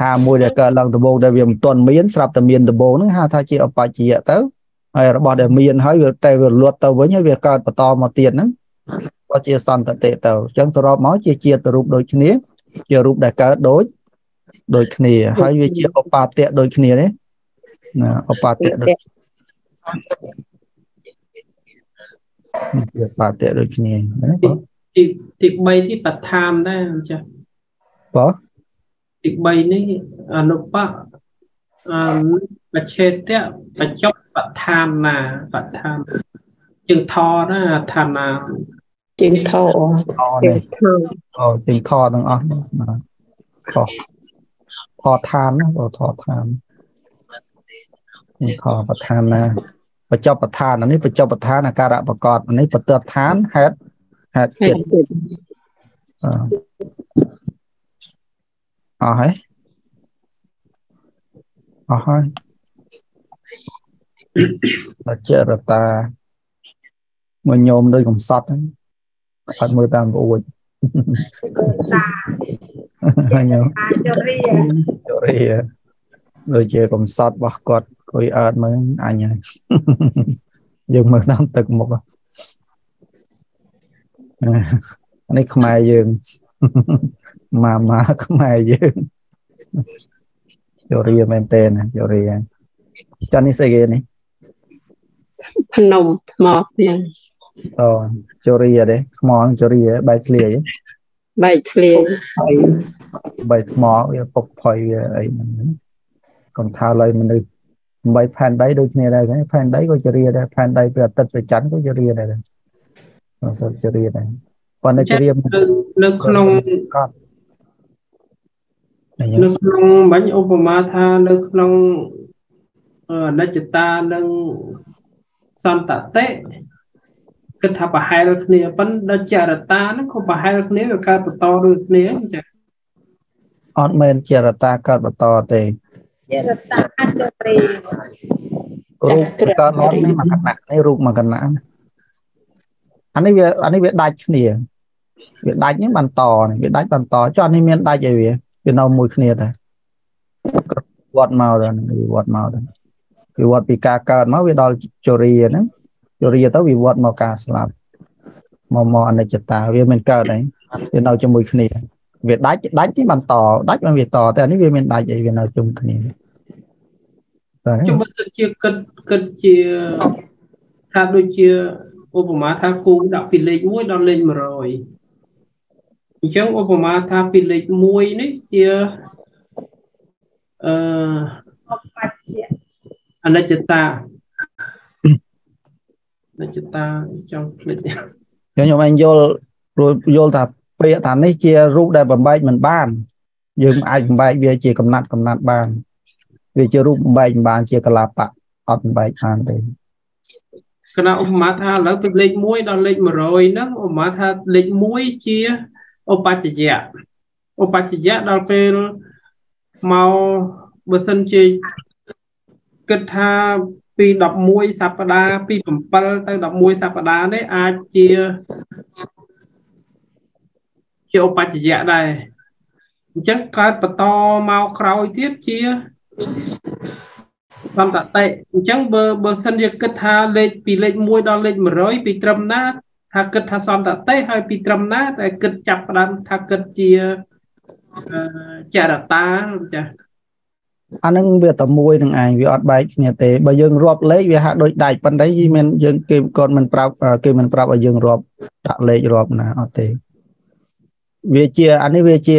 ថាមួយដែលកើតឡើងដំបូងដែលវាមិនទាន់មានស្រាប់តែមានដំបូងហ្នឹងហៅថាជាអបច្ចយៈទៅហើយរបស់ដែលមានហើយវាតែវាលត់ទៅវិញហើយវាកើតបន្តមកទៀតហ្នឹងក៏ជាសន្តតិទៅអញ្ចឹងសរុបមកជាជាតិរូបដូចគ្នាជារូបដែលកើតដូចដូចគ្នាហើយវាជាឧបាតៈដូចគ្នាទេណាឧបាតៈដូច ជាបាតៈដូចគ្នាណាទីទី3ទីបឋានដែរអញ្ចឹងបាទទី3នេះអនុបៈអបច្ឆេតៈបច្ចុប្បឋានណាបឋានជាងថណាឋានាជាងថជាងថអូជាងថទាំងអស់បាទខុសខឋានណាបើថឋានខបឋានណា បច្ចុប្បឋាននេះបច្ចុប្បឋានអាការៈប្រកបនេះបទដ្ឋានហេតុហេតុចិត្តអស់ហើយអស់ហើយបច្ចរតាមួយញោមដូចកំសត់ហ្នឹងអត់មើលតាមប្អួចតាញោមជរីជរី ដូចជាកំសត់របស់គាត់គួយអើតមើលអញយើងមើលតាមទឹកមុខនេះខ្មែរយើងម៉ាម៉ាខ្មែរយើងយោរីមែនតើយោរីចានេះស្អីគេនេះភ្នំថ្មទៀងអូជូរីអីថ្មជូរីបែកធ្លាយបែកធ្លាយបែកថ្មវាពុកផុយវាអីហ្នឹង កុំថាឡើយមនុស្សបីផែនដីដូចគ្នាដែរផែនដីក៏ជរាដែរផែនដីព្រះអាទិត្យព្រះច័ន្ទក៏ជរាដែរអត់ជរាដែរប៉ុន្តែជរានៅក្នុងកត់នៅក្នុងបាញ់ឧបមាថានៅក្នុងអនិច្ចតានិងសន្តតិគិតថាប្រហែលគ្នាប៉ុន្តែចរតាហ្នឹងក៏ប្រហែលគ្នាវាកើតបន្តដូចគ្នាអញ្ចឹងអត់មែនចរតាកើតបន្តទេ ចរតាអាចរីរូបកើតមកនេះមកគណៈនេះរូបមកគណៈអានេះវាអានេះវាដាច់គ្នាវាដាច់នេះបន្តវាដាច់បន្តចុះអានេះមានដាច់អីវាវានៅមួយគ្នាដែរវត្តមកដល់វាវត្តមកដល់វាវត្តពីការកើតមកវាដល់ជរាហ្នឹងជរាទៅវាវត្តមកការស្លាប់មកមកអនិច្ចតាវាមិនកើតអីវានៅជាមួយគ្នា វាដាច់ដាច់នេះបន្តដាច់មិនវាតតែនេះវាមានដាច់អីវានៅជុំគ្នាជុំសិទ្ធជាគិតគិតជាថាដូចជាឧបមាថាគូដាក់ពីលេខ1ដល់លេខ100អញ្ចឹងឧបមាថាពីលេខ1នេះជាអឺបច្ចៈអនិច្ចតាអនិច្ចតាចង់ភ្លេចខ្ញុំឯងយល់យល់ថា ពាក្យថានេះជារូបដែលបំបែកមិនបាន យើងអាចបំបែកវាជាកំណាត់កំណាត់បាន វាជារូបបំបែកមិនបាន ជាកលាបៈអត់បំបែកបានទេគណៈឧបមាថាឥឡូវពីលេខ1ដល់លេខ100ហ្នឹងឧបមាថាលេខ1ជាឧបច្ចយៈឧបច្ចយៈដល់ពេលមកបើសិនជាគិតថាពី11សប្តាហ៍ពី7ទៅ11សប្តាហ៍នេះអាចជា ជាឧបច្ចយៈដែរអញ្ចឹងកើតបន្តមកក្រោយទៀតជាសន្តតិអញ្ចឹងបើបើសិនជាគិតថាលេខពីលេខ1ដល់លេខ100ពីត្រឹមណាថាគិតថាសន្តតិហើយពីត្រឹមណាតែគិតចាប់ផ្ដើមថាគិតជាចរតាចាអានឹងវាតែមួយនឹងឯងវាអត់បែកគ្នាទេបើយើងរាប់លេខវាហាក់ដូចដាច់ប៉ុន្តែមានយើងគេគាត់មិនប្រាប់គេមិនប្រាប់ឲ្យយើងរាប់ដាក់លេខរាប់ណាអត់ទេ វាជាអានេះវាជា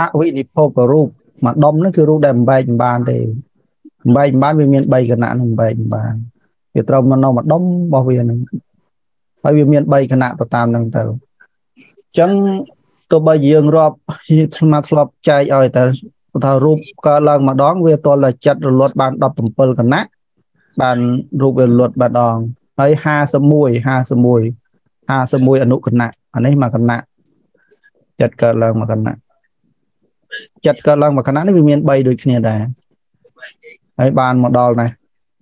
អវិនិភពរូបមួយដុំហ្នឹងគឺរូបដែលបំបែកមិនបានទេបំបែកមិនបានវាមាន3គណៈនឹងបំបែកមិនបានវាត្រូវមកនៅមួយដុំរបស់វាហ្នឹងហើយវាមាន3គណៈទៅតាមហ្នឹងទៅអញ្ចឹងទោះបីយើងរាប់ស្មាធ្លាប់ចែកឲ្យតែថារូបកើតឡើងម្ដង វាតលចិត្តរលត់បាន17គណៈបានរូបវារលត់ម្ដងហើយ51 51 51អនុគណៈអានេះមួយគណៈ ចិត្តកើតឡើងមួយគណៈចិត្តកើតឡើងមួយគណៈនេះវាមាន3ដូចគ្នាដែរហើយបានមកដល់ណា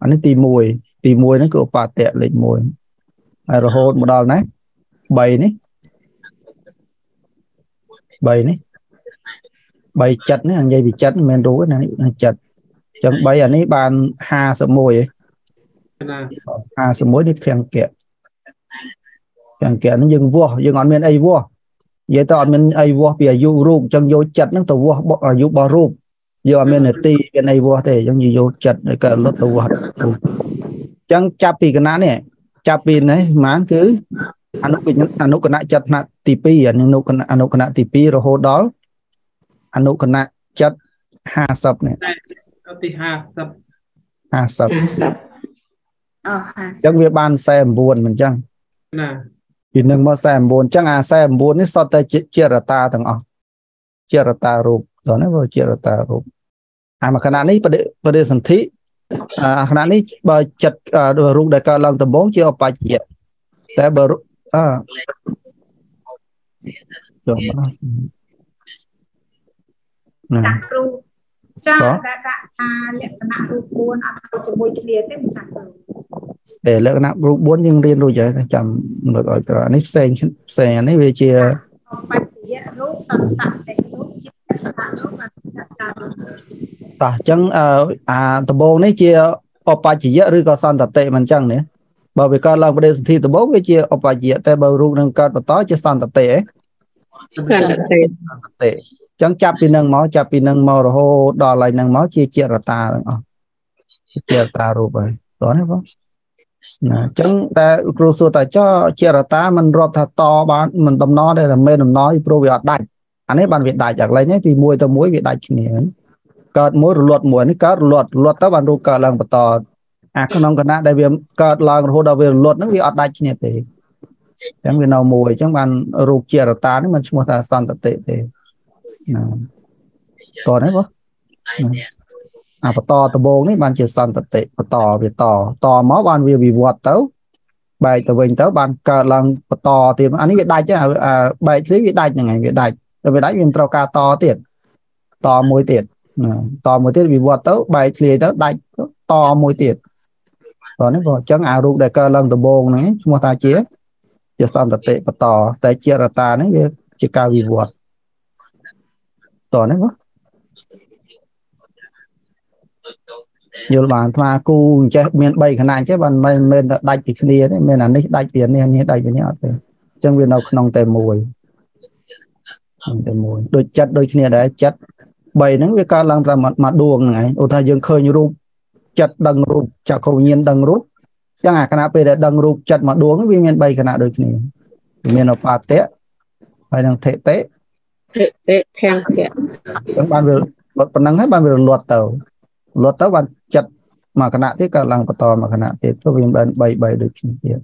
អានេះទី1ទី1ហ្នឹងគឺឧបតៈលេខ1ហើយរហូតមកដល់ណា3នេះ3នេះ3ចិត្តនេះនិយាយពីចិត្តមិនមែនរូបណានេះចិត្តអញ្ចឹង3អានេះបាន51ណា51នេះភង្គៈភង្គៈហ្នឹងយើងវាស់យើងអត់មានអីវាស់និ យាយទៅអត់មានអីវាស់ពីអាយុរូបអញ្ចឹងយកចិត្តហ្នឹងទៅវាស់អាយុរបស់រូបយើងអត់មាននទីមានអីវាស់ទេអញ្ចឹងយកចិត្តក៏លុតទៅវាស់អញ្ចឹងចាប់ពីគណៈនេះចាប់ពីនេះប្រហែលគឺអនុអនុគណៈចិត្តថ្នាក់ទី2អនុគណៈអនុគណៈទី2រហូតដល់អនុគណៈចិត្ត50នេះទី50 50អូអញ្ចឹងវាបាន49មិនអញ្ចឹងណា ពីនឹងមក49អញ្ចឹងអា49នេះសុទ្ធតែជារតាទាំងអស់ជារតារូបដល់ណាបើជារតារូបអាមកខណៈនេះបដិសន្ធិអាខណៈនេះបើចិត្តរូបដែលកើតឡើងដំបូងជាអបច្ចយៈតែបើអឺចុះណាគ្រូ ចាតែដាក់ថាលក្ខណៈរូប4អត់ទៅជាមួយគ្នាទេមិនចាស់គ្រូតែលក្ខណៈរូប4យើងរៀនរួចហើយចាំលើកឲ្យក្រោយនេះផ្សេងផ្សេងនេះវាជាបច្ចយៈរូបសន្តតិរូបជាលក្ខណៈរូបអត្តតារូបតោះអញ្ចឹងអាដំបូងនេះជាអបច្ចយៈឬក៏សន្តតិមិនអញ្ចឹងនេះបើវាកើតឡើងប្រទេសសន្ធិដំបូងវាជាអបច្ចយៈតែបើរូបនឹងកើតបន្តជាសន្តតិឯងសន្តតិសន្តតិ ចឹងចាប់ពីនឹងមកចាប់ពីនឹងមករហូតដល់ឡើយនឹងមកជាចេរតាទាំងអស់ចេរតារូបហើយតោះណាបងណាអញ្ចឹងតែគ្រូសួរតាចោចេរតាมันរាប់ថាតបានមិនដំណទេតែមិនដំណពីព្រោះវាអត់ដាច់អានេះបានវាដាច់អាកន្លែងនេះពីមួយទៅមួយវាដាច់គ្នាកើតមួយរលត់មួយនេះកើតរលត់រលត់ទៅបានរូបកើតឡើងបន្តអាក្នុងគណៈដែលវាកើតឡើងរហូតដល់វារលត់ហ្នឹងវាអត់ដាច់គ្នាទេអញ្ចឹងវានៅមួយអញ្ចឹងបានរូបចេរតានេះมันឈ្មោះថាសន្តតិទេណា តោះនេះបងអាបន្តដំបងនេះបានជាសន្តិតិបន្តវាតតមកបានវាវិវត្តទៅបែកទៅវិញទៅបានកើតឡើងបន្តទៀតអានេះវាដាច់អាបែកនេះវាដាច់ហ្នឹងហើយវាដាច់ទៅវាដាច់វាមិនត្រូវការតទៀតតមួយទៀតតមួយទៀតវិវត្តទៅបែកធ្លាយទៅដាច់តមួយទៀតតនេះបងអញ្ចឹងអារូបដែលកើតឡើងដំបងហ្នឹងឈ្មោះថាជាជាសន្តិតិបន្តតែជារតាហ្នឹងវាជាការវិវត្ត តនេះបងយល់បានថ្មគូអញ្ចេះមាន3ខណៈអញ្ចេះបានមិនមែនដាច់ពីគ្នាទេមានអានេះដាច់ពីនេះនេះដាច់ពីនេះអត់ទេអញ្ចឹងវានៅក្នុងតែមួយតែមួយដូចចិត្តដូចគ្នាដែរចិត្ត3ហ្នឹងវាកើតឡើងតែមួយដួងហ្នឹងឯងឧទាហរណ៍យើងឃើញរូបចិត្តដឹងរូបចក្ខុវិញ្ញាណដឹងរូបចឹងអាគណៈពេលដែលដឹងរូបចិត្តមួយដួងវាមាន3គណៈដូចគ្នាមានឧបាតៈហើយនឹងថេតិ តិតិភង្គៈចឹងបានវាប៉ុណ្ណឹងហើយបានវារលត់ទៅរលត់ទៅបានចិត្តមួយគណៈទៀតក៏ឡើងបន្តមួយគណៈទៀតទៅវាបាន3 3ដូចគ្នាទៀត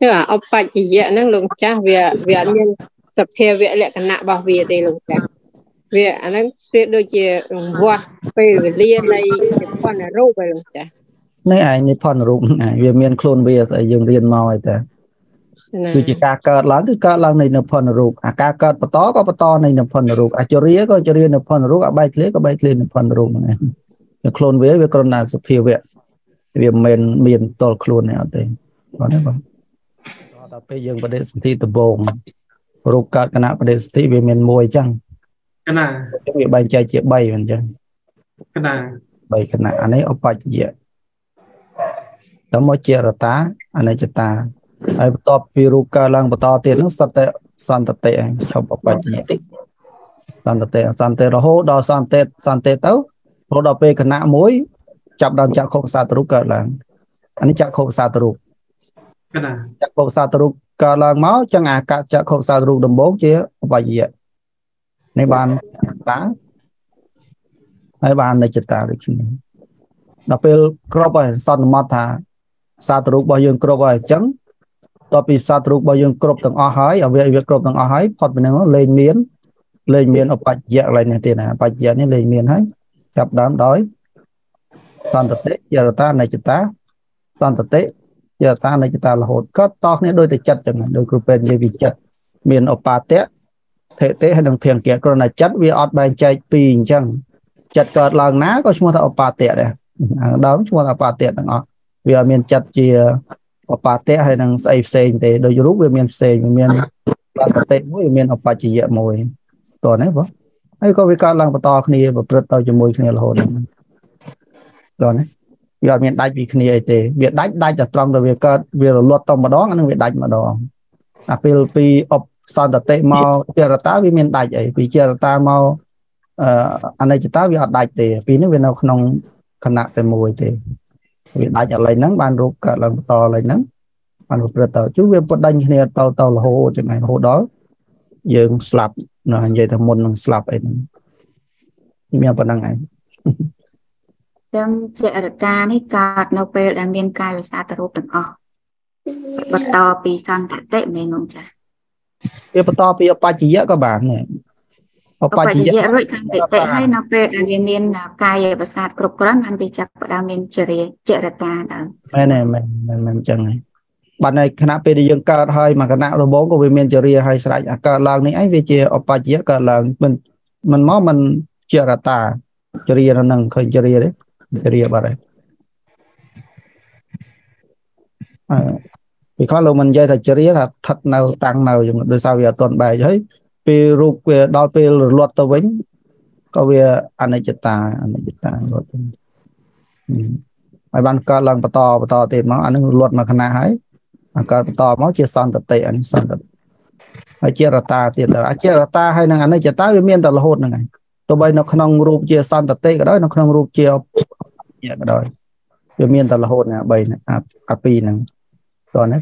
ចុះអបច្ចយៈហ្នឹងលោកចាស់វាវាអត់មានសភាវៈលក្ខណៈរបស់វាទេលោកចាស់វាអាហ្នឹងប្រៀបដូចជារង្វាស់ពេលវេលានៃនិព្វានរូបឯលោកចាស់នេះឯងនិព្វានរូបហ្នឹងឯងវាមានខ្លួនវាស្អីយើងរៀនមកហើយតា គឺជាការកើតឡើងគឺកើតឡើងនៃនិព្វានរូបអាការកើតបន្តក៏បន្តនៃនិព្វានរូបអចរិយក៏ចរិយនិព្វានរូបអបែកធ្លាក៏បែកធ្លានិព្វានរូបហ្នឹងឯងខ្លួនវាវាគ្រាន់តែសភាវៈវាមិនមែនមានតលខ្លួនទេអត់ទេបងណាបងដល់ពេលយើងបដិសន្ធិដំបងរូបកើតគណៈបដិសន្ធិវាមានមួយអញ្ចឹងគណៈវាបែងចែកជា3អញ្ចឹងគណៈ3គណៈអានេះឧបច្ចយៈដល់មកជារតាអនិច្ចតា ហើយបន្ទាប់ពីរូបកើតឡើងបន្តទៀតហ្នឹងសត្វតែសន្តតិឯងឈប់ឧបច្ចយៈសន្តតិសន្តតិរហូតដល់សន្តតិសន្តតិទៅរហូតដល់ពេលគណៈមួយ ចាប់ដើមចក្ខុប្រសាទរូបកើតឡើងអានេះចក្ខុប្រសាទរូបគណៈចក្ខុប្រសាទរូបកើតឡើងមកចឹងអាកចក្ខុប្រសាទរូបដំបូងជាឧបយៈនេះបានតាហើយបាននិច្ចតាដូចគ្នាដល់ពេលគ្របហើយសន្មត់ថាសាទរូបរបស់យើងគ្របហើយអញ្ចឹង តទៅពីសាទរូបរបស់យើងគ្រប់ទាំងអស់ហើយអវយវៈគ្រប់ទាំងអស់ហើយផុតពីនឹងលែងមានលែងមានឧបច្ចៈកន្លែងនេះទៀតណាបច្ចៈនេះលែងមានហើយចាប់ដើមដោយសន្តតិយរតានិច្ចតាសន្តតិយរតានិច្ចតារហូតក៏តោះគ្នាដោយតែចិត្តចឹងដោយគ្រូពេទ្យនិយាយពីចិត្តមានឧបាតៈថេតិហើយនឹងភៀងគៈគ្រាន់តែចិត្តវាអត់បែងចែកពីរអញ្ចឹងចិត្តកើតឡើងណាក៏ឈ្មោះថាឧបាតៈដែរដើមឈ្មោះថាឧបាតៈទាំងអស់វាអត់មានចិត្តជា ឧបាតៈហើយនឹងស្អីផ្សេងទេដោយរូបវាមានផ្សេងវាមានបកតិមួយវាមានឧបច្ចយៈមួយតោះនេះបងហើយក៏វាកើតឡើងបន្តគ្នាប្រព្រឹត្តទៅជាមួយគ្នារហូតហ្នឹងតោះនេះវាអត់មានដាច់ពីគ្នាអីទេវាដាច់ដាច់តែត្រង់តែវាកើតវារលត់ទៅម្ដងអានឹងវាដាច់ម្ដងអាពេលពីអបសន្តតិមកចេរតាវាមានដាច់អីពីចេរតាមកអឺអនិច្ចតាវាអត់ដាច់ទេពីនេះវានៅក្នុងគណៈតែមួយទេ វាដាច់ឥឡូវហ្នឹងបានរូបកើតឡើងបន្តឥឡូវហ្នឹងបានប្រព្រឹត្តទៅជួវាពុតដាច់គ្នាទៅទៅរហូតចឹងឯងរហូតដល់យើងស្លាប់និយាយថាមុននឹងស្លាប់អីហ្នឹងមានប៉ុណ្្នឹងឯងចឹងចរតានេះកើតនៅពេលដែលមានកាយវិសាទរូបទាំងអស់បន្តពីសន្តតិមែននោះចាវាបន្តពីអបច្ចយៈក៏បានដែរ អបច្ចយៈរួចខាងតិតិហើយនៅពេលដែលវាមានកាយប្រសាទគ្រប់គ្រាន់បានវាចាប់ផ្ដើមមានចរិយចរតាដល់មែនទេមែនមែនអញ្ចឹងហើយបាទនៅខណៈពេលដែលយើងកើតហើយមកគណៈដំបងក៏វាមានចរិយហើយស្រេចអាកើតឡើងនេះឯងវាជាអបច្ចយៈកើតឡើងមិនមិនមកមិនចរតាចរិយនៅនឹងឃើញចរិយទេចរិយបាត់ហើយអឺពីខ្លះលោកមិននិយាយថាចរិយាថាស្ថិតនៅតាំងនៅដោយសារវាអត់ទាន់បែកហើយ ពេលរូបវាដល់ពេលរលត់ទៅវិញក៏វាអនិច្ចតាអនិច្ចតារត់ទៅហើយបានកើតឡើងបន្តបន្តទៀតមកអានឹងរត់មកខណៈហើយអាកើតបន្តមកជាសន្តតិអានេះសន្តតិហើយជារតាទៀតទៅអាជារតាហើយនឹងអនិច្ចតាវាមានតែរហូតហ្នឹងហើយទោះបីនៅក្នុងរូបជាសន្តតិក៏ដោយនៅក្នុងរូបជាក៏ដោយវាមានតែរហូតណា3អាអា2ហ្នឹងតោះណា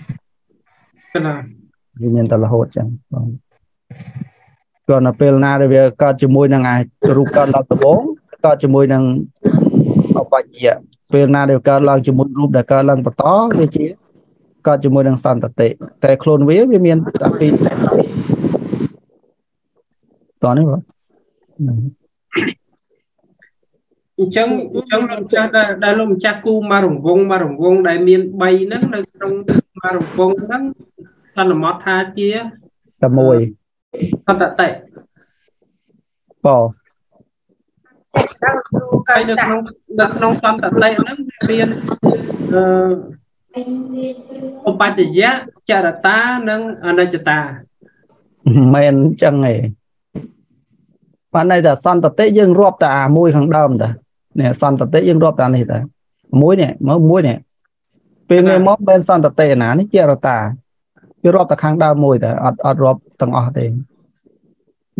ណាវាមានតែរហូតចឹងបង គ្រាន់តែពេលណាដែលវាកើតជាមួយនឹងអារូបកើតឡើងដំបូងកើតជាមួយនឹងអបច្ចៈពេលណាដែលកើតឡើងជាមួយរូបដែលកើតឡើងបន្តវាជាកើតជាមួយនឹងសន្តតិតែខ្លួនវាវាមានតែពីរតោះនេះបងអញ្ចឹងអញ្ចឹងលោកម្ចាស់ដែលដែលលោកម្ចាស់គូមករង្វង់មករង្វង់ដែលមាន3ហ្នឹងនៅក្នុងមករង្វង់ហ្នឹងសន្មតថាជាតែមួយ សន្តតិបកាយនៅក្នុងនៅក្នុងសន្តតិហ្នឹងមានអឺឧបច្ចយៈចរតានិងអនិច្ចតាមែនអញ្ចឹងឯងបានន័យថាសន្តតិយើងរាប់តែអាមួយខាងដើមតានេះសន្តតិយើងរាប់តែនេះតាមួយនេះមើលមួយនេះពេលនេះមកមិនសន្តតិណានេះជារតា វារាប់តែខាងដើមមួយតែអត់អត់រាប់ទាំងអស់ទេ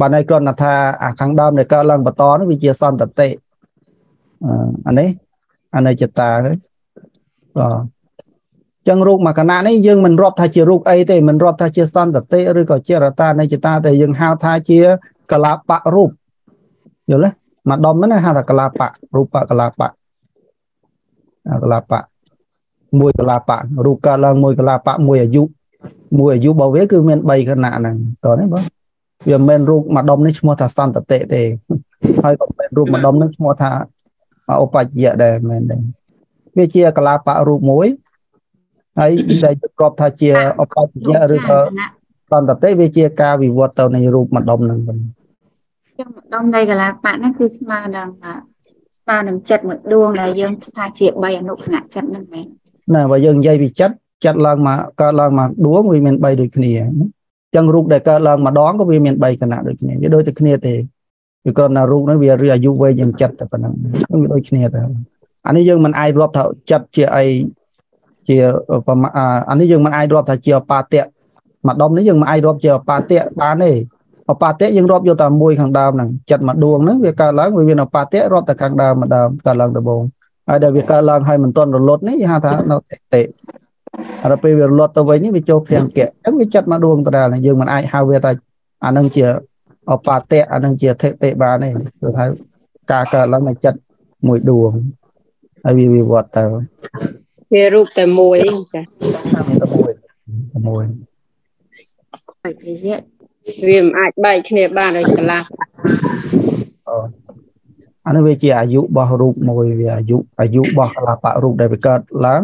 បានន័យគ្រាន់តែថាអាខាងដើមនៃកើតឡើងបន្តនេះវាជាសន្តតិអានេះអនិច្ចតាទេបាទចឹងរូបមកគណៈនេះយើងមិនរាប់ថាជារូបអីទេមិនរាប់ថាជាសន្តតិឬក៏ជារតានៃចតាតែយើងហៅថាជាកលាបៈរូបយល់ទេមកដុំហ្នឹងហៅថាកលាបៈរូបកលាបៈកលាបៈមួយកលាបៈរូបកើតឡើងមួយកលាបៈមួយអាយុ មួយអាយុរបស់វាគឺមាន3ខណៈហ្នឹងតោះនេះបងវាមិនមែនរូបម្ដុំនេះឈ្មោះថាសន្តតិទេហើយក៏មិនរូបម្ដុំនេះឈ្មោះថាឧបច្ចយៈដែរមែនទេវាជាកលាបៈរូបមួយហើយដែលគ្រាប់ថាជាឧបច្ចយៈឬក៏សន្តតិវាជាការវិវត្តទៅនៃរូបម្ដុំហ្នឹងវិញចឹងម្ដុំនៃកលាបៈហ្នឹងគឺស្មើនឹងស្មើនឹងចិត្តមួយដួងដែលយើងថាជា3អនុគណៈចិត្តហ្នឹងមែនណាបើយើងនិយាយពីចិត្ត ចិត្តឡើងមកកើតឡើងមកដួងវាមាន3ដូចគ្នាចឹងរូបដែលកើតឡើងម្ដងក៏វាមាន3គណៈដូចគ្នាវាដូចតែគ្នាទេវាគ្រាន់តែរូបហ្នឹងវាឬអាយុវែងជាងចិត្តតែប៉ុណ្ណឹងវាដូចគ្នាតែអានេះយើងមិនអាចរាប់ថាចិត្តជាអីជាអានេះយើងមិនអាចរាប់ថាជាអបាតៈមួយដុំនេះយើងមិនអាចរាប់ជាអបាតៈបានទេអបាតៈយើងរាប់យកតែមួយខាងដើមហ្នឹងចិត្តមួយដួងហ្នឹងវាកើតឡើងវាមានអបាតៈរាប់តែខាងដើមម្ដងកើតឡើងដំបូងហើយដែលវាកើតឡើងហើយមិនទាន់រលត់នេះគេហៅថានៅតិ ដល់ពេលវារលត់ទៅវិញវាចូលភង្គៈអញ្ចឹងវាចិត្តមកដួងដដែលយើងមិនអាចហៅវាថាអានឹងជាអបាតៈអានឹងជាធិតិបានទេគឺថាការកើតឡើងនៃចិត្តមួយដួងហើយវាវិវត្តទៅវារូបតែមួយចាតែមួយតែមួយបច្ចយៈវាមិនអាចបែកគ្នាបានដោយកន្លះអូអានេះវាជាអាយុរបស់រូបមួយវាអាយុអាយុរបស់កលាបៈរូបដែលវាកើតឡើង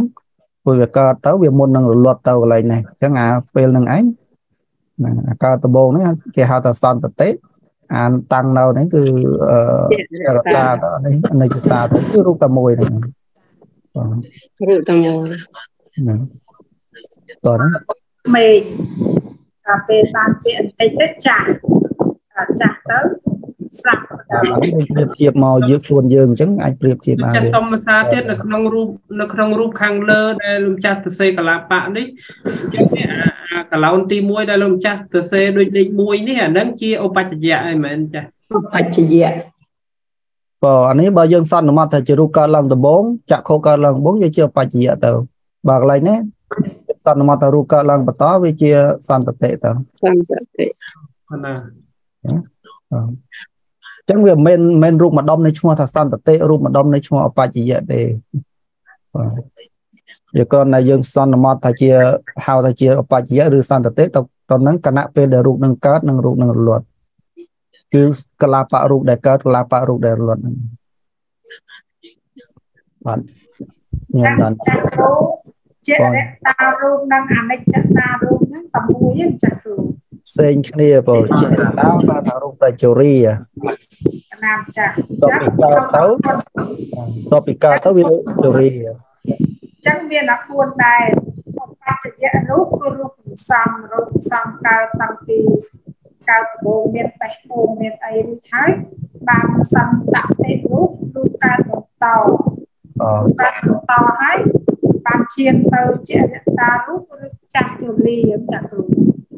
ពេលវាកើតទៅវាមុននឹងរលត់ទៅកន្លែងនេះអញ្ចឹងអាពេលនឹងឯងអាកើតដំបូងនេះគេហៅថាសន្តតិអានតាំងនៅនេះគឺអឺរតាទៅនេះនៃចតាទៅគឺរូបតែមួយហ្នឹងរូបតែមួយហ្នឹងតោះហ្នឹងក្មេងតែពេលបានពាក្យបន្តិចទៅចាស់ចាស់ទៅ ស្រាប់អានេះប្រៀបធៀបមកយើងខ្លួនយើងអញ្ចឹងអាចប្រៀបធៀបបានចាស់សុំភាសាទៀតនៅក្នុងរូបនៅក្នុងរូបខាងលើដែលលោកម្ចាស់សរសេរកលាបៈនេះអញ្ចឹងអាកឡោនទី1ដែលលោកម្ចាស់សរសេរដូចលេខ1នេះអាហ្នឹងជាឧបច្ចយៈហើយមែនចាបច្ចយៈបើអានេះបើយើងសន្មត់ថាជារូបកើតឡើងដំបងចក្ខុកើតឡើងដំបងវាជាឧបច្ចយៈទៅបើកន្លែងនេះសន្មត់ថារូបកើតឡើងបន្តវាជាសន្តតិទៅសន្តតិណាអញ្ចឹងវាមិនមែនរូបម្ដុំនៃឈ្មោះថាសន្តតិរូបម្ដុំនៃឈ្មោះអបច្ចយៈទេបាទវាគ្រាន់តែយើងសន្មត់ថាជាហៅថាជាអបច្ចយៈឬសន្តតិទៅទៅនឹងគណៈពេលដែលរូបនឹងកើតនិងរូបនឹងរលត់គឺកលាបៈរូបដែលកើតកលាបៈរូបដែលរលត់ហ្នឹងបាទញោមដល់ចាស់គ្រូជារតារូបនិងអនិច្ចតារូបហ្នឹងតែមួយទេចាស់គ្រូ ផ្សេងគ្នាបើចេតតាបើថារូបតែជរីកណាមចាស់តពីកើតទៅតពីកើតទៅវាជរីអញ្ចឹងមានតែ4ដែរឧបច្ចយៈរូបគឺរូបសំរូបសំកើតតាំងពីកើតដំបូងមានបេះដូងមានអីរួចហើយបានសន្តតិរូបរូបកើតបន្តអបានបន្តហើយបានឈានទៅជាអនត្តារូបឬចាស់ជរាចាស់គ្រូ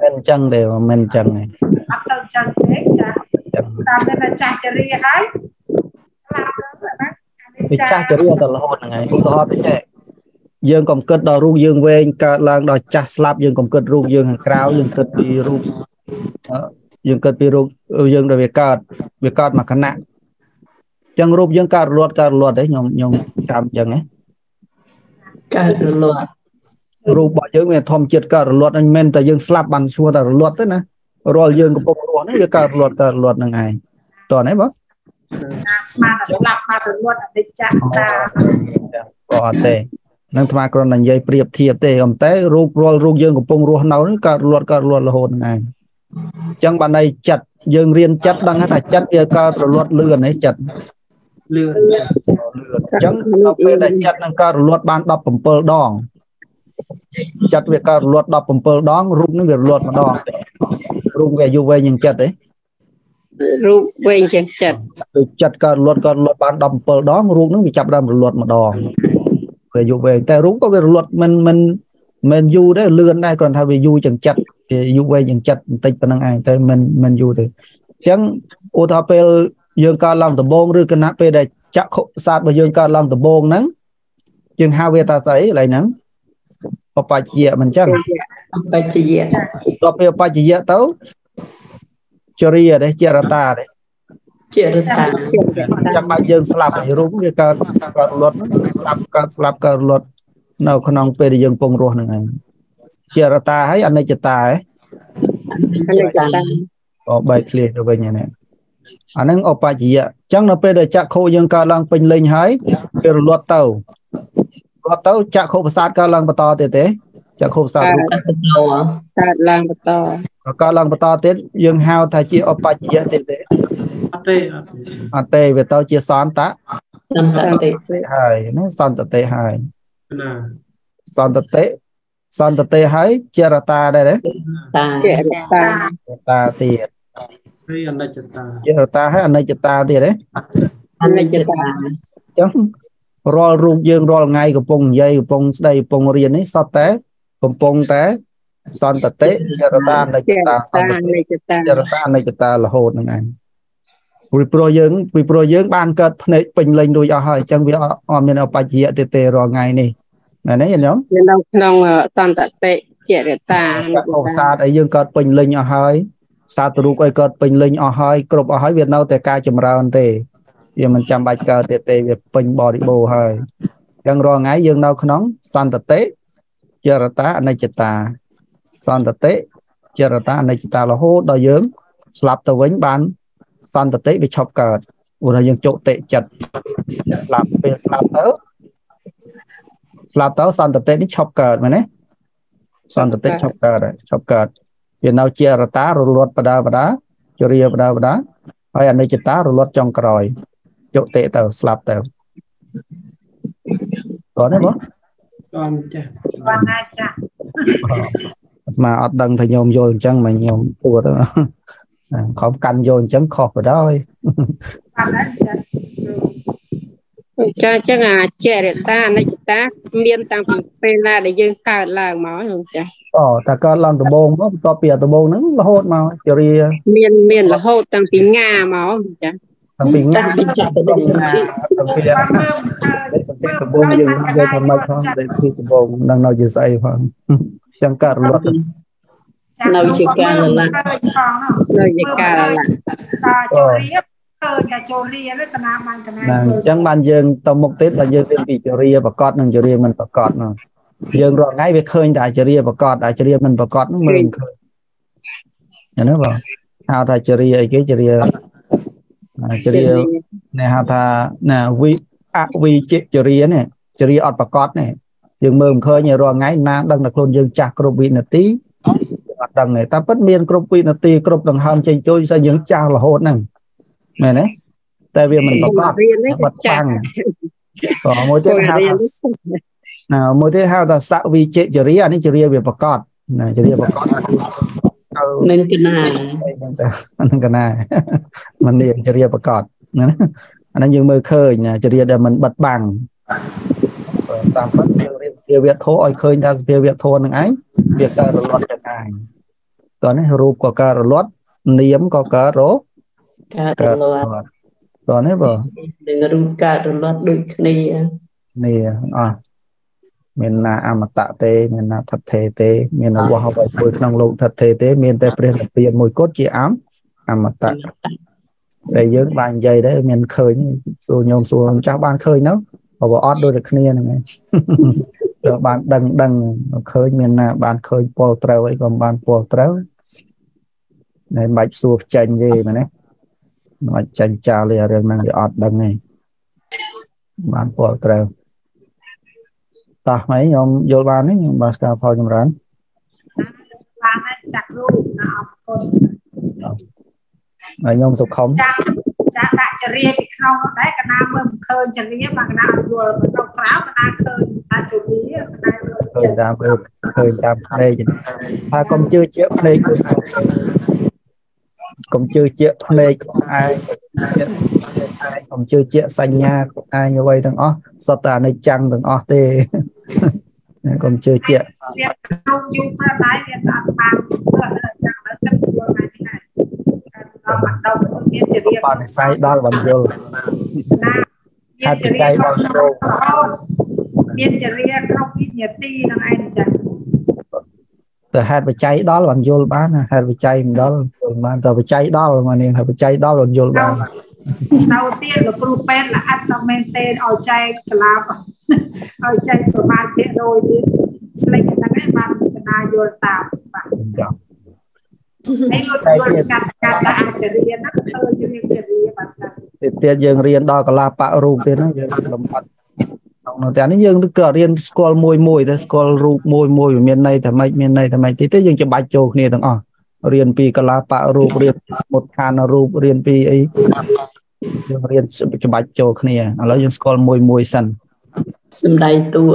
មិនអញ្ចឹងទេមិនអញ្ចឹងទេអត់ទៅចឹងទេចាស់តាមតែចាស់ជរាហើយស្លាប់ទៅណាអានេះវាចាស់ចរិយាទៅរហូតហ្នឹងហើយឧទាហរណ៍ទៅចេះយើងកុំគិតដល់រូបយើងវែងកើតឡើងដល់ចាស់ស្លាប់យើងកុំគិតរូបយើងខាងក្រៅយើងគិតពីរូបអឺយើងគិតពីរូបយើងដែលវាកើតវាកើតមួយគណៈអញ្ចឹងរូបយើងកើតរលត់កើតរលត់ទេខ្ញុំខ្ញុំចាំអញ្ចឹងណាកើតរលត់ រូបរបស់យើងវាធម្មជាតិកើតរលត់មិនមែនតែយើងស្លាប់បានឈ្មោះតែរលត់ទេណារាល់យើងកំពុងរស់នេះវាកើតរលត់កើតរលត់ហ្នឹងឯងតោះណាបងណាស្មានតែស្លាប់បានរលត់អនិច្ចតាក៏អត់ទេនឹងថ្មគ្រាន់តែនិយាយប្រៀបធៀបទេអំតែរូបរាល់រូបយើងកំពុងរស់នៅនេះកើតរលត់កើតរលត់រហូតហ្នឹងឯងអញ្ចឹងបានន័យចិត្តយើងរៀនចិត្តដឹងថាចិត្តវាកើតរលត់លឿននេះចិត្តលឿនលឿនអញ្ចឹងដល់ពេលដែលចិត្តនឹងកើតរលត់បាន17ដង ចិត្តវាកើតរលត់17ដងរូបនឹងវារលត់ម្ដងរូបវាអាយុវែងជាងចិត្តទេរូបវែងជាងចិត្តដូចចិត្តកើតរលត់កើតរលត់បាន17ដងរូបនឹងវាចាប់ផ្ដើមរលត់ម្ដងវាអាយុវែងតែរូបក៏វារលត់មិនមិនមិនយូរដែរលឿនដែរគ្រាន់ថាវាយូរជាងចិត្តវាអាយុវែងជាងចិត្តបន្តិចប៉ុណ្្នឹងឯងតែមិនមិនយូរទេអញ្ចឹងឧទាហរណ៍ពេលយើងកើតឡើងដំបងឬគណៈពេលដែលចក្ខុសាស្ត្ររបស់យើងកើតឡើងដំបងហ្នឹងយើងហៅវាថាស្អីកន្លែងហ្នឹង បបច្ចយៈមិនអញ្ចឹងបច្ចយៈដល់ពេលបច្ចយៈទៅចរិយាទេចរតាទេជារតាចាំបាច់យើងស្លាប់ហើយរូបវាកើតកើតរលត់ហ្នឹងស្លាប់កើតស្លាប់កើតរលត់នៅក្នុងពេលដែលយើងពងរស់ហ្នឹងឯងចរតាហើយអនិច្ចតាហ៎អនិច្ចតាក៏បែកឃ្លាទៅវិញហ្នឹងអាហ្នឹងអបច្ចយៈអញ្ចឹងនៅពេលដែលចក្ខុយើងកើតឡើងពេញលេញហើយវារលត់ទៅ រត់ទៅចក្ខុប្រសាទកើតឡើងបន្តទៀតទេចក្ខុប្រសាទរូបបន្តកើតឡើងបន្តក៏កើតឡើងបន្តទៀតយើងហៅថាជាអបច្ចយៈទៀតទេអត់ទេអត់ទេអត់ទេវាទៅជាសន្តៈសន្តតិហើយណាសន្តតិហើយណាសន្តតិសន្តតិហើយចរតាដែរទេតាជារតាចរតាទៀតហើយអនិច្ចតាចរតាហើយអនិច្ចតាទៀតទេអនិច្ចតាអញ្ចឹង រាល់រូបយើងរាល់ថ្ងៃកំពុងនិយាយកំពុងស្ដីកំពុងរៀននេះសុទ្ធតែកំពុងតែសន្តតិចរតាអនិច្ចជារតាសតាន្តតិនៃចតាចរតាអនិច្ចតារហូតហ្នឹងឯងពីព្រោះយើងពីព្រោះយើងបានកើតភ្នែកពេញលេញរួចអស់ហើយអញ្ចឹងវាអត់អត់មានអបច្ចយៈទៀតទេរាល់ថ្ងៃនេះមែនទេញោមនៅក្នុងសន្តតិជារតាចក្ខុប្រសាទអីយើងកើតពេញលេញអស់ហើយសាទរូបអីកើតពេញលេញអស់ហើយគ្រប់អស់ហើយវានៅតែការចម្រើនទេ វាមិនចាំបាច់កើតទៀតទេវាពេញបរិបូរណ៍ហើយអញ្ចឹងរាល់ថ្ងៃយើងនៅក្នុងសន្តតិចរតាអនិច្ចតាសន្តតិចរតាអនិច្ចតារហូតដល់យើងស្លាប់ទៅវិញបានសន្តតិវាឈប់កើតព្រោះថាយើងចុតិចិត្តស្លាប់ពេលស្លាប់ទៅស្លាប់ទៅសន្តតិនេះឈប់កើតមែនទេសន្តតិឈប់កើតហើយឈប់កើតវានៅជារតារលត់បដាបដាជរាបដាបដាហើយអនិច្ចតារលត់ចុងក្រោយ ចុតិទៅស្លាប់ទៅតោះនេះបងតមចាស់បានណាចាស់អាត្មាអត់ដឹងថាញោមយល់អញ្ចឹងមកញោមទួទៅខំកាន់យកអញ្ចឹងខុសបណ្ដោយបានហើយចាចាចឹងអាចេរតាអនិច្ចតាមានតាំងពីពេលណាដែលយើងកើតឡើងមកលោកចាអូតែកើតឡើងដំបូងមកបន្ទាប់ពីដំបូងហ្នឹងរហូតមកជរាមានមានរហូតតាំងពីងាមកចា តាំងពីងាពីចាក់ទៅដល់សមាតាំងពីសន្តិដំបូងយើងនិយាយថាមកផងដែលពីដំបូងនឹងនៅជាស្អីផងចឹងកើតរលត់នៅជាការលលាក់នៅជាការលលាក់ចូលរៀបឃើញតែចូលរៀនកណាបានកណាហ្នឹងអញ្ចឹងបានយើងទៅមុខទៀតបើយើងរៀនពីចរិយាប្រកបនិងចរិយាមិនប្រកបហ្នឹងយើងរាល់ថ្ងៃវាឃើញតែចរិយាប្រកបតែចរិយាមិនប្រកបហ្នឹងមើលឃើញណាបងហៅថាចរិយាអីគេចរិយា ចរិយានេះហៅថាណាវិអវិជចរិយានេះចរិយាអត់ប្រកបនេះយើងមើលមិនឃើញរាល់ថ្ងៃណាដឹងតែខ្លួនយើងចាស់គ្រប់វិនាទីអត់ដឹងទេតែពិតមានគ្រប់វិនាទីគ្រប់ដង្ហើមចេញចូលស្អីយើងចាស់រហូតហ្នឹងមែនទេតែវាមិនប្រកបបិទបាំងក៏មួយទៀតហៅថាណាមួយទៀតហៅថាសវិជជរាអានេះជរាវាប្រកបណាជរាប្រកប នឹងកណានឹងកណាមិននេះជរាប្រកបណាអានេះយើងមើលឃើញណាជរាដែលមិនបិទបាំងតាមពិតយើងរៀនសភាវៈធម៌ឲ្យឃើញថាសភាវៈធម៌នឹងឯងវាកើតរលត់ទៅឯងតោះនេះរូបក៏កើតរលត់នាមក៏កើតរកើតរលត់តោះនេះបងនឹងរូបកើតរលត់ដូចគ្នានេះអស់ មានណាអមតៈទេមានណាថិតថេទេ មានអវះអ្វីមួយក្នុងលោកថិតថេទេ មានតែព្រះនិព្វានមួយគត់ជាអមអមតៈតែយើងបាននិយាយដែរមានឃើញសួរញោមសួរចាស់បានឃើញនោះបើអត់ដូចតែគ្នាហ្នឹងឯងទៅបានដឹងដឹងឃើញមានណាបានឃើញពលត្រូវអីក៏បានពលត្រូវតែមិនបាច់សួរចេញទេមែនទេមិនបាច់ចាញ់ចោលទេរឿងហ្នឹងវាអត់ដឹងទេបានពលត្រូវ តោះហើយខ្ញុំយល់បានទេខ្ញុំបានស្គាល់ផលចម្រើនបានហើយចាក់រូបណាអរគុណហើយខ្ញុំសុខុមចាចាដាក់ចរិយាពីក្នុងនោះដែរកណាមើលមិនឃើញចរិយាបាទកណាអត់យល់នៅក្នុងក្រៅកណាឃើញថាចរិយាកណាឃើញតាមមើលឃើញតាមភ្នែកថាកុំជឿជាក់ភ្នែកកុំជឿជាក់ភ្នែកឯង កុំជឿជាក់សញ្ញាឯងអ្វីទាំងអស់សុទ្ធតែអនិច្ចំទាំងអស់ទេកុំជឿជាក់វាក្នុងយូរទៅដែរវាអត់បានចាំទៅទឹកយល់ណានេះហើយដល់មកដល់មានជារៀបបនិស័យដល់បញ្យលណាហេតុចៃដល់លោកមានចរិយាគ្រប់វិញ្ញាទីនឹងឯងចា៎ទៅហេតុបច្ច័យដល់បានយល់បានហេតុបច្ច័យមិនដល់យល់បានតែបច្ច័យដល់មកនាងហេតុបច្ច័យដល់បានយល់បាន ទៅទៀតលោកគ្រូពេទ្យល្អិតដល់មែនទេឲ្យចែកកលាបឲ្យចែកប្រមាណភាគរយទៀតឆ្លេចហ្នឹងឯងបានកណាយល់តាមបាទចា៎ហើយលោកយល់ស្កាត់ស្កាត់ដល់អាចរៀនហ្នឹងឃើញយើងចរិយាបាទទៀតទៀតយើងរៀនដល់កលាបៈរូបទៀតហ្នឹងយើងលំបាត់ក្នុងតែនេះយើងក៏រៀនស្គាល់មួយមួយតែស្គាល់រូបមួយមួយមានន័យថាម៉េចមានន័យថាម៉េចទៀតទេយើងច្បាច់ចូលគ្នាទាំងអស់ រៀនពីកលាបៈរូបរៀនពីសមុទ្ឋានរូបរៀនពីអីយើងរៀនច្បាច់ចូលគ្នាឥឡូវយើងស្គាល់មួយមួយសិនសំដែងតួ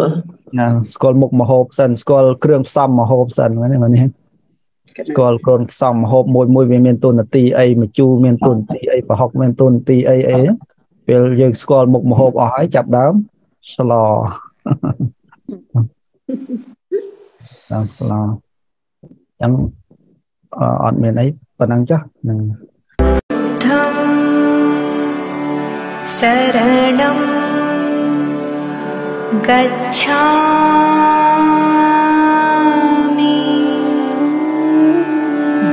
ណាស្គាល់មុខមហូបសិនស្គាល់គ្រឿងផ្សំមហូបសិនហ្នឹងនេះស្គាល់គ្រឿងផ្សំមហូបមួយមួយវាមានទូនាទីអីមជូរមានទូនាទីអីប្រហុកមានទូនាទីអីអីពេលយើងស្គាល់មុខមហូបអស់ហើយចាប់ដើមស្លតាមស្លអញ្ចឹង អត់មានអីប៉ុណ្ណឹងចាស់នឹងធម្មសរណំ गच्छामि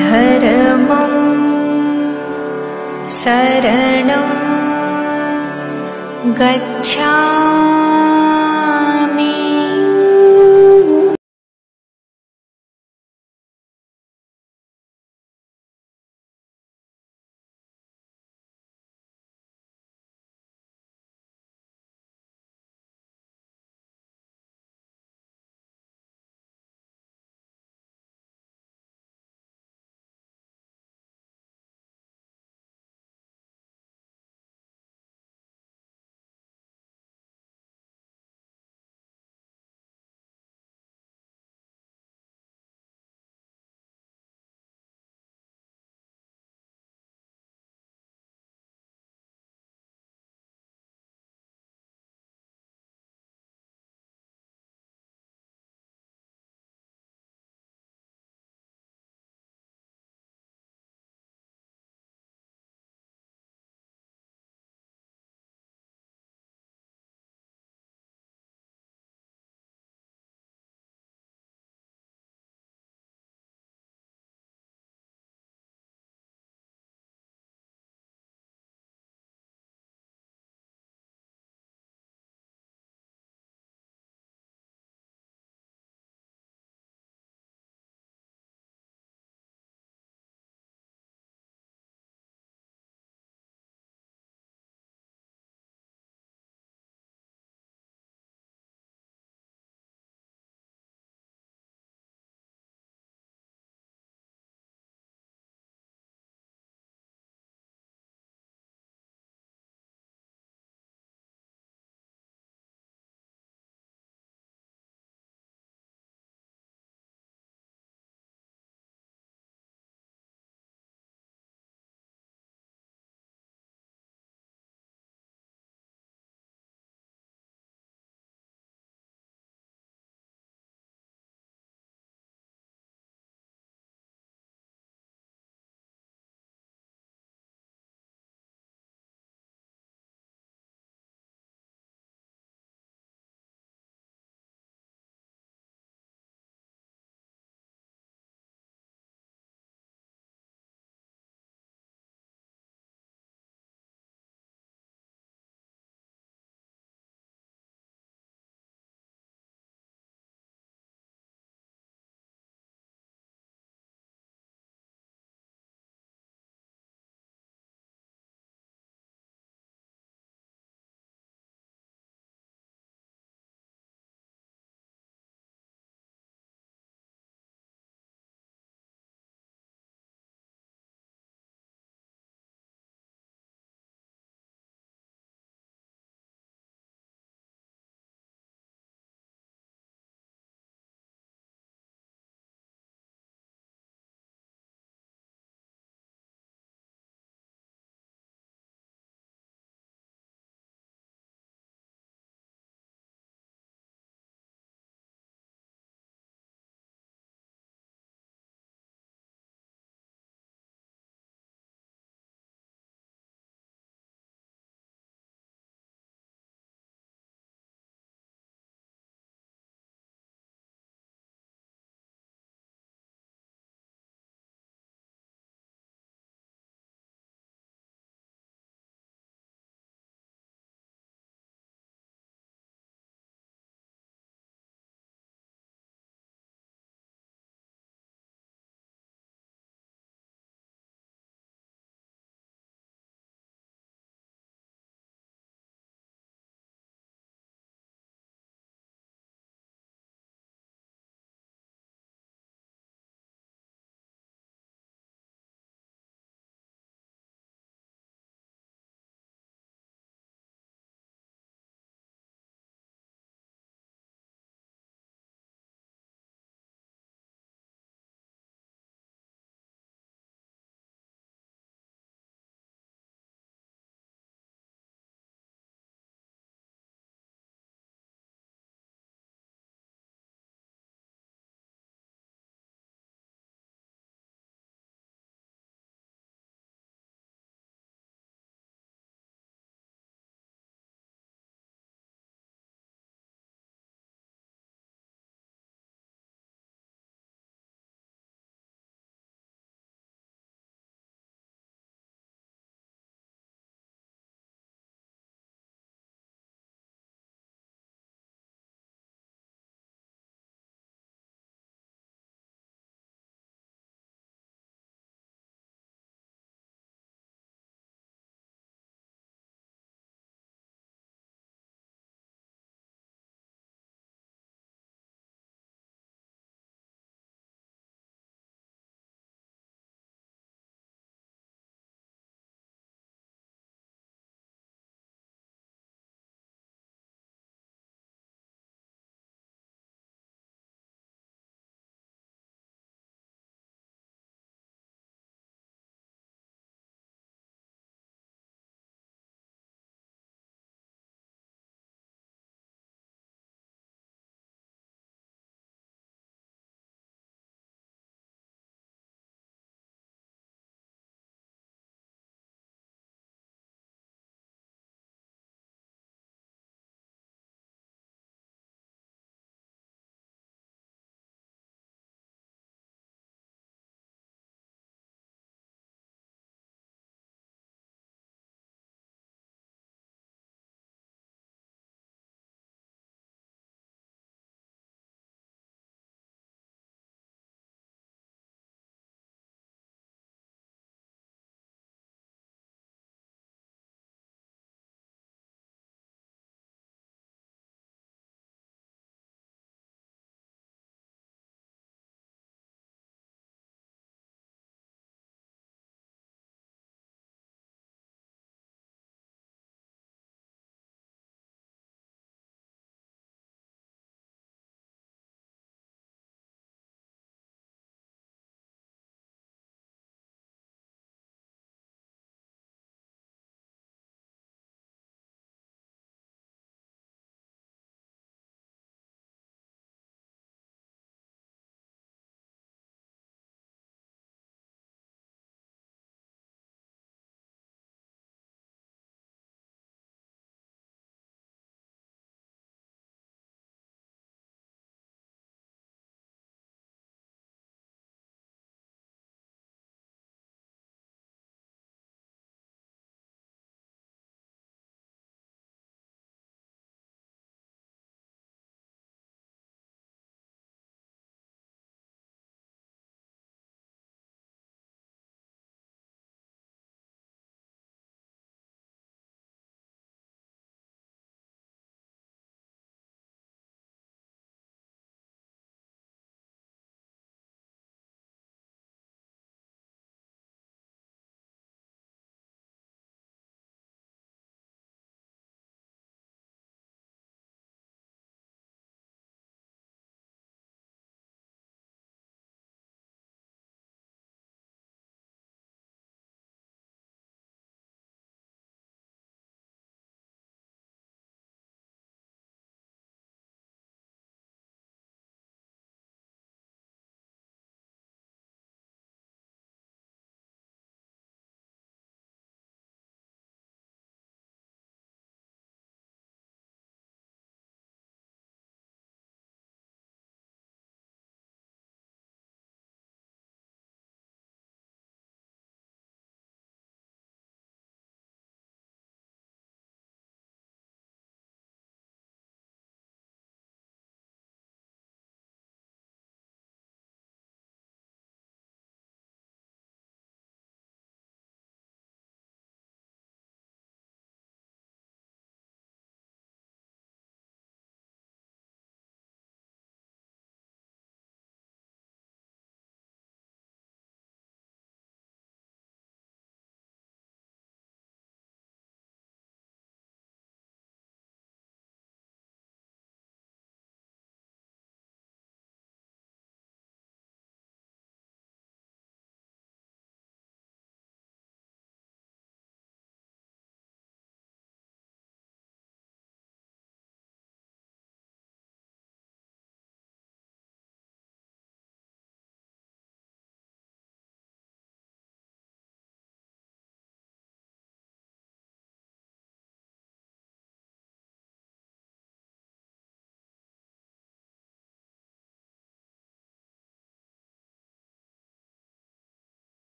धर्मं शरणं गच्छामि